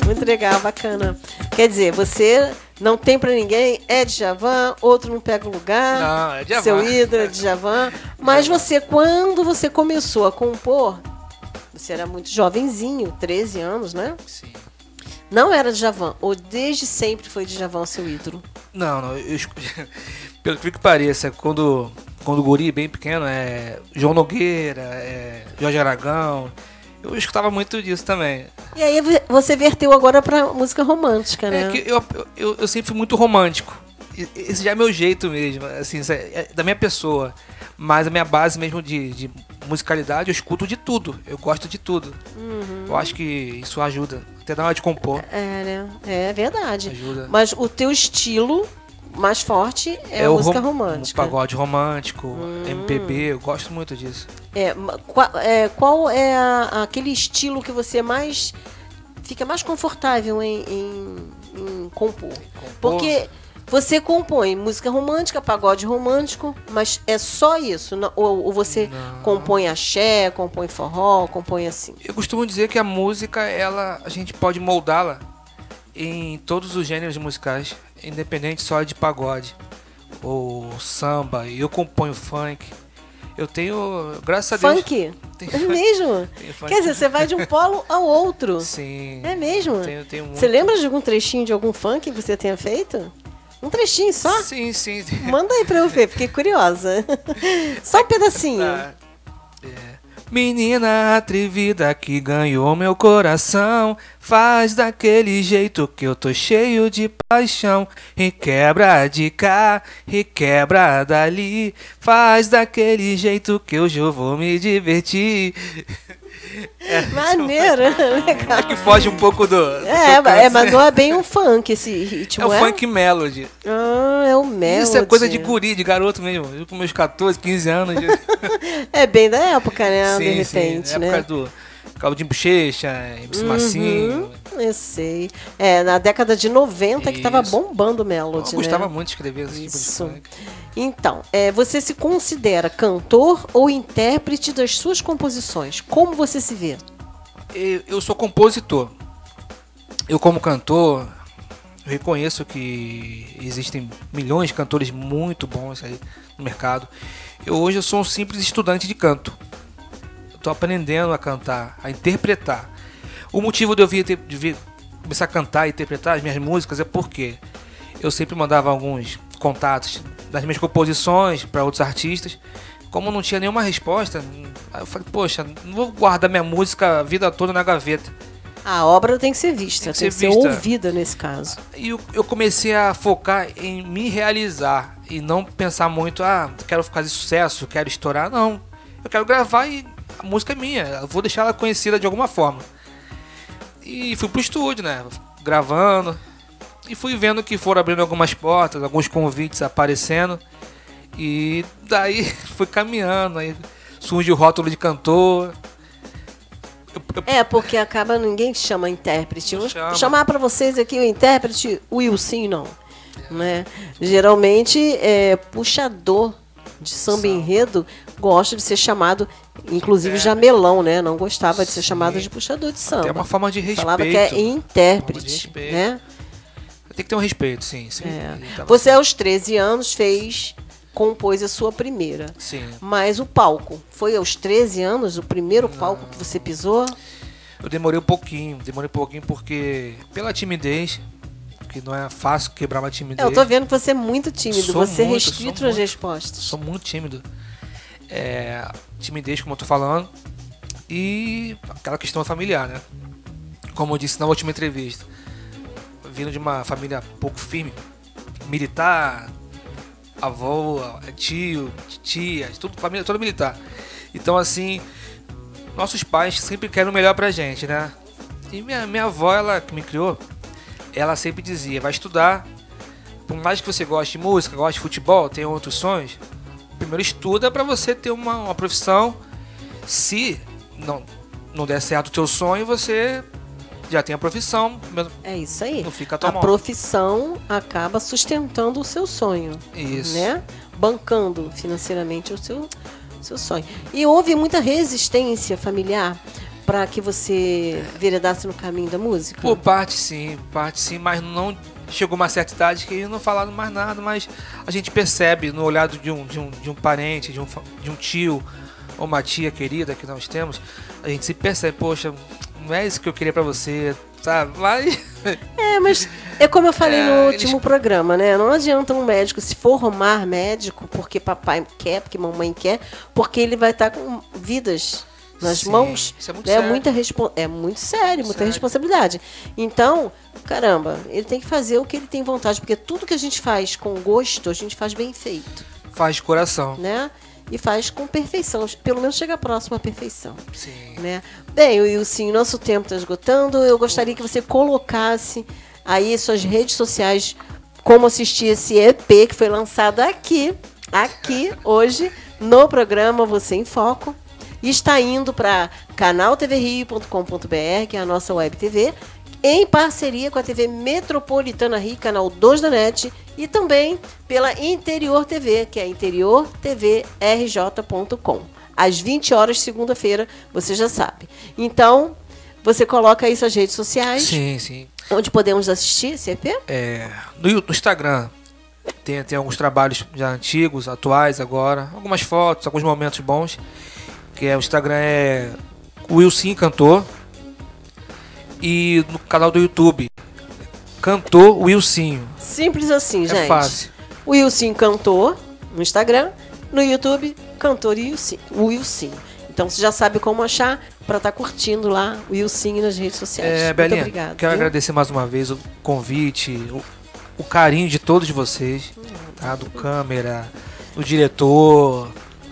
Muito legal, bacana. Quer dizer, você não tem pra ninguém, é Djavan, outro não pega o lugar. Não, é Djavan. Seu ídolo é Djavan. Mas você, quando você começou a compor, você era muito jovenzinho, 13 anos, né? Sim. Não era Djavan, ou desde sempre foi Djavan seu ídolo? Não, não. Eu, pelo que pareça, quando, quando o guri bem pequeno, é João Nogueira, é Jorge Aragão. Eu escutava muito disso também. E aí você verteu agora pra música romântica, né? É que eu, eu, eu sempre fui muito romântico. Esse já é meu jeito mesmo, assim, é é da minha pessoa. Mas a minha base mesmo de, de musicalidade, eu escuto de tudo. Eu gosto de tudo. Uhum. Eu acho que isso ajuda. Até na hora de compor. É, né? É verdade. Ajuda. Mas o teu estilo mais forte é, a o música rom- romântica. O pagode romântico, Hum. MPB, eu gosto muito disso. É, ma- qua- é, qual é a- aquele estilo que você mais fica mais confortável em, em- em compor? Porque você compõe música romântica, pagode romântico, mas é só isso? não- ou, ou você compõe axé, compõe forró, compõe assim? Eu costumo dizer que a música, ela, a gente pode moldá-la em todos os gêneros musicais, independente só de pagode ou samba. Eu componho funk. Eu tenho, graças a Deus. Funk? Tem É funk. mesmo? Funk. Quer dizer, você vai de um polo ao outro. Sim. É mesmo? Tenho- tenho Você muito. lembra de algum trechinho de algum funk que você tenha feito? Um trechinho só? Sim, sim. Manda aí pra eu ver, fiquei curiosa. Só um pedacinho. Tá. Menina atrevida que ganhou meu coração, faz daquele jeito que eu tô cheio de paixão. E quebra de cá, e quebra dali, faz daquele jeito que eu vou me divertir. Maneiro, legal. É que foge um pouco do. do É, é, mas não é bem um funk esse ritmo. É o funk melody. Ah, é o melody. Isso é coisa de guri, de garoto mesmo. Eu com meus 14, 15 anos. de- É bem da época, né? de sim, repente, sim. né? época do Caldinho Bochecha, MC Massinho. Uhum, eu sei. É, na década de 90 que tava Isso. bombando o melody, Eu gostava né? muito de escrever esse tipo de Isso. funk. Então, é, você se considera cantor ou intérprete das suas composições? Como você se vê? Eu, eu sou compositor. Eu, como cantor, eu reconheço que existem milhões de cantores muito bons aí no mercado. Eu hoje eu sou um simples estudante de canto. Estou aprendendo a cantar, a interpretar. O motivo de eu vir, ter- de vir começar a cantar e interpretar as minhas músicas é porque eu sempre mandava alguns contatos das minhas composições para outros artistas. Como não tinha nenhuma resposta, eu falei, poxa, não vou guardar minha música a vida toda na gaveta. A obra tem que ser vista, tem, Tem que que ser ser vista. ouvida nesse caso. E eu, eu comecei a focar em me realizar e não pensar muito, ah, quero fazer sucesso, quero estourar. Não. Eu quero gravar e a música é minha. Eu vou deixar ela conhecida de alguma forma. E fui pro estúdio, né? Gravando. E fui vendo que foram abrindo algumas portas, alguns convites aparecendo. E daí fui caminhando, aí surge o rótulo de cantor. É, porque acaba ninguém chama intérprete. Vou chama. chamar para vocês aqui o intérprete Wilson, não. Né? Geralmente, é, puxador de samba enredo gosta de ser chamado, inclusive Jamelão, né? Não gostava de ser chamado de puxador de samba. É uma forma de respeito. Falava que é intérprete, né? Tem que ter um respeito, sim. sim. É. Você aos 13 anos fez, compôs a sua primeira. Sim. Mas o palco, foi aos 13 anos o primeiro palco que você pisou? Eu demorei um pouquinho, demorei um pouquinho porque pela timidez, que não é fácil quebrar uma timidez. É, eu tô vendo que você é muito tímido, Sou você é muito, nas muito. respostas. Sou muito tímido. É, timidez, como eu tô falando. E aquela questão familiar, né? Como eu disse na última entrevista. Vindo de uma família pouco firme, militar, avô, tio, tia, tudo, família toda militar. Então assim, nossos pais sempre querem o melhor pra gente, né? E minha, minha avó, ela que me criou, ela sempre dizia, vai estudar, por mais que você goste de música, goste de futebol, tenha outros sonhos, primeiro estuda para você ter uma, uma profissão. Se não, não der certo o teu sonho, você já tem a profissão. É isso aí. Não fica A mal. profissão acaba sustentando o seu sonho. Isso. Né? Bancando financeiramente o seu, seu sonho. E houve muita resistência familiar para que você veredasse no caminho da música? Por parte sim, parte sim, mas não chegou uma certa idade que não falaram mais nada, mas a gente percebe no olhar de um, de um, de um parente, de um, de um tio ou uma tia querida que nós temos, a gente se percebe, poxa, não é isso que eu queria pra você, sabe? Mas É, mas é como eu falei É, no eles- último programa, né? Não adianta um médico se formar médico porque papai quer, porque mamãe quer, porque ele vai estar com vidas nas Sim, mãos. isso é muito né? sério. muita respo- é muito sério, muita Sério. responsabilidade. Então, caramba, ele tem que fazer o que ele tem vontade, porque tudo que a gente faz com gosto, a gente faz bem feito, faz de coração. né? E faz com perfeição, pelo menos chega próximo à perfeição. Sim. Né? Bem, Wilson, nosso tempo está esgotando. Eu gostaria que você colocasse aí suas redes sociais, como assistir esse EP que foi lançado aqui, aqui, hoje, no programa Você em Foco. E está indo para canaltvrio.com.br, que é a nossa web TV, em parceria com a TV Metropolitana Rio, canal 2 da NET, e também pela Interior TV, que é interiortvrj.com. Às 20 horas, segunda-feira, você já sabe. Então, você coloca aí suas redes sociais, Sim, sim. onde podemos assistir esse EP? É, no, no Instagram tem, tem alguns trabalhos já antigos, atuais agora, algumas fotos, alguns momentos bons. Que é o Instagram é Wilson Cantor. E no canal do YouTube, Cantor Wilsinho. Simples assim, É gente. fácil. Wilson Cantor no Instagram, no YouTube, Cantor Wilson. Então você já sabe como achar para estar curtindo lá o Wilson nas redes sociais. É, Muito Belinha, obrigada. quero viu? agradecer mais uma vez o convite, o, o carinho de todos vocês, tá? Do câmera, do diretor,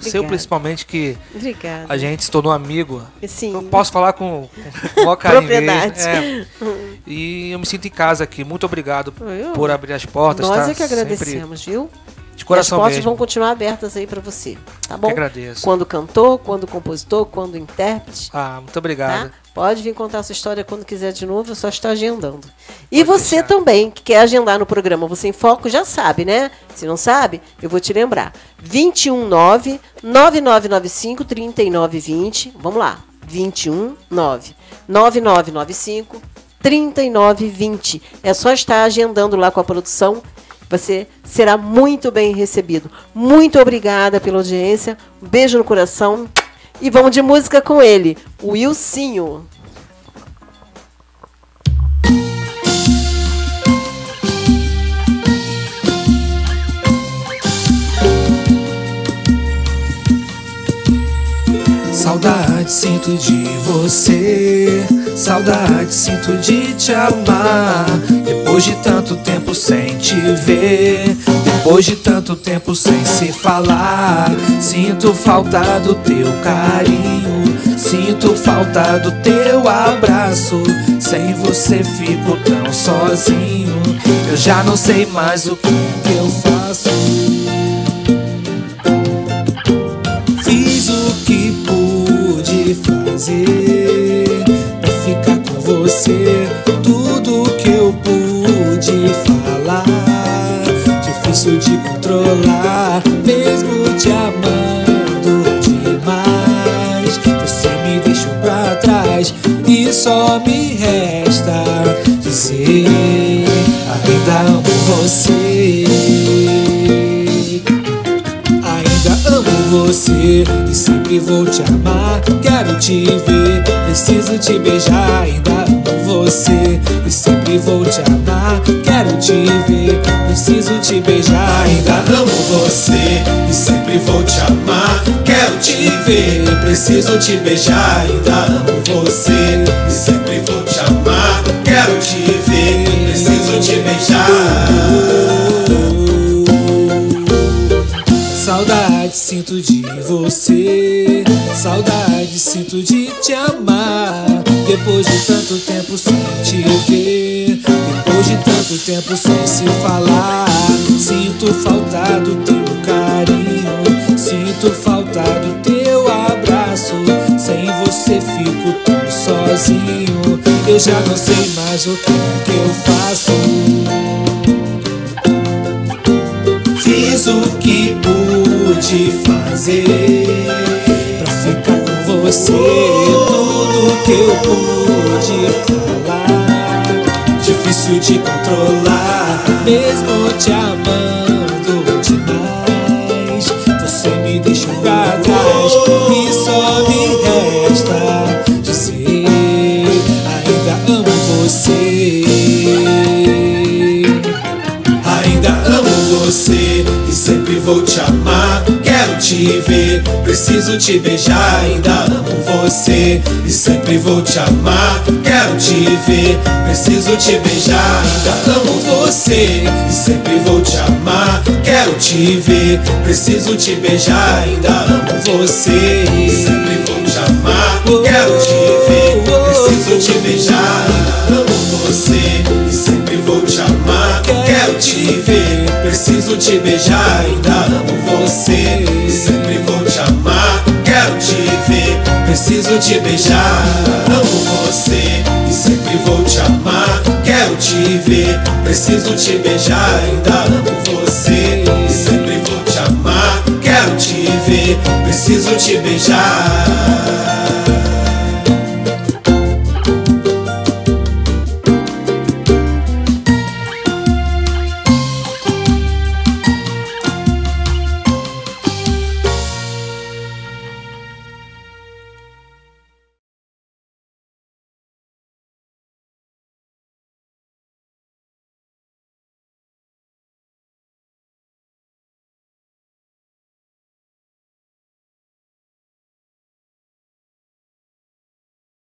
seu Obrigada. principalmente que Obrigada. a gente se tornou amigo. Sim. Eu posso falar com, com o maior carinho Propriedade. É. E eu me sinto em casa aqui. Muito obrigado Eu- por abrir as portas. Nós tá? é que agradecemos, Sempre viu? De coração As portas mesmo. vão continuar abertas aí para você, tá bom? agradeço. Quando cantor, quando compositor, quando intérprete. Ah, muito obrigado. Tá? Pode vir contar a sua história quando quiser de novo, é só estar agendando. E você também, que quer agendar no programa Você em Foco, já sabe, né? Se não sabe, eu vou te lembrar. 219 9995 3920. Vamos lá. 219 9995 3920. É só estar agendando lá com a produção. Você será muito bem recebido. Muito obrigada pela audiência. Um beijo no coração. E vamos de música com ele, o Wilsinho. Sinto de você, saudade sinto de te amar. Depois de tanto tempo sem te ver, depois de tanto tempo sem se falar, sinto falta do teu carinho, sinto falta do teu abraço. Sem você fico tão sozinho. Eu já não sei mais o que, eu faço. Fazer pra ficar com você. Tudo que eu pude falar, difícil de controlar, mesmo te amando demais. Você me deixou pra trás e só me resta dizer: ainda amo você. Você e sempre vou te amar. Quero te ver, preciso te beijar. Ainda amo você e sempre vou te amar. Quero te ver, preciso te beijar. Ainda amo você e sempre vou te amar. Quero te ver, preciso te beijar. Ainda amo você e sempre vou te amar. Quero te ver, preciso te beijar. Sinto de você, saudade sinto de te amar. Depois de tanto tempo sem te ver, depois de tanto tempo sem se falar, sinto falta do teu carinho, sinto falta do teu abraço. Sem você fico tão sozinho, eu já não sei mais o que é que eu faço. Fiz o que pude fazer pra ficar com você. Tudo que eu pude falar, difícil de controlar, mesmo te amando demais. Você me deixou pra trás e só me resta dizer: ainda amo você. Ainda amo você e sempre vou te amar. Te ver, preciso te beijar. Ainda amo você e sempre vou te amar. Quero te ver, preciso te beijar. Ainda amo você e sempre vou te amar. Quero te ver, preciso te beijar. Ainda amo você e sempre vou te amar. Quero te ver, preciso te beijar. Você e sempre vou te amar. Quero te ver, preciso te beijar. Ainda amo você e sempre vou te amar. Quero te ver, preciso te beijar. Amo você e sempre vou te amar. Quero te ver, preciso te beijar. Ainda amo você e sempre vou te amar. Quero te ver, preciso te beijar.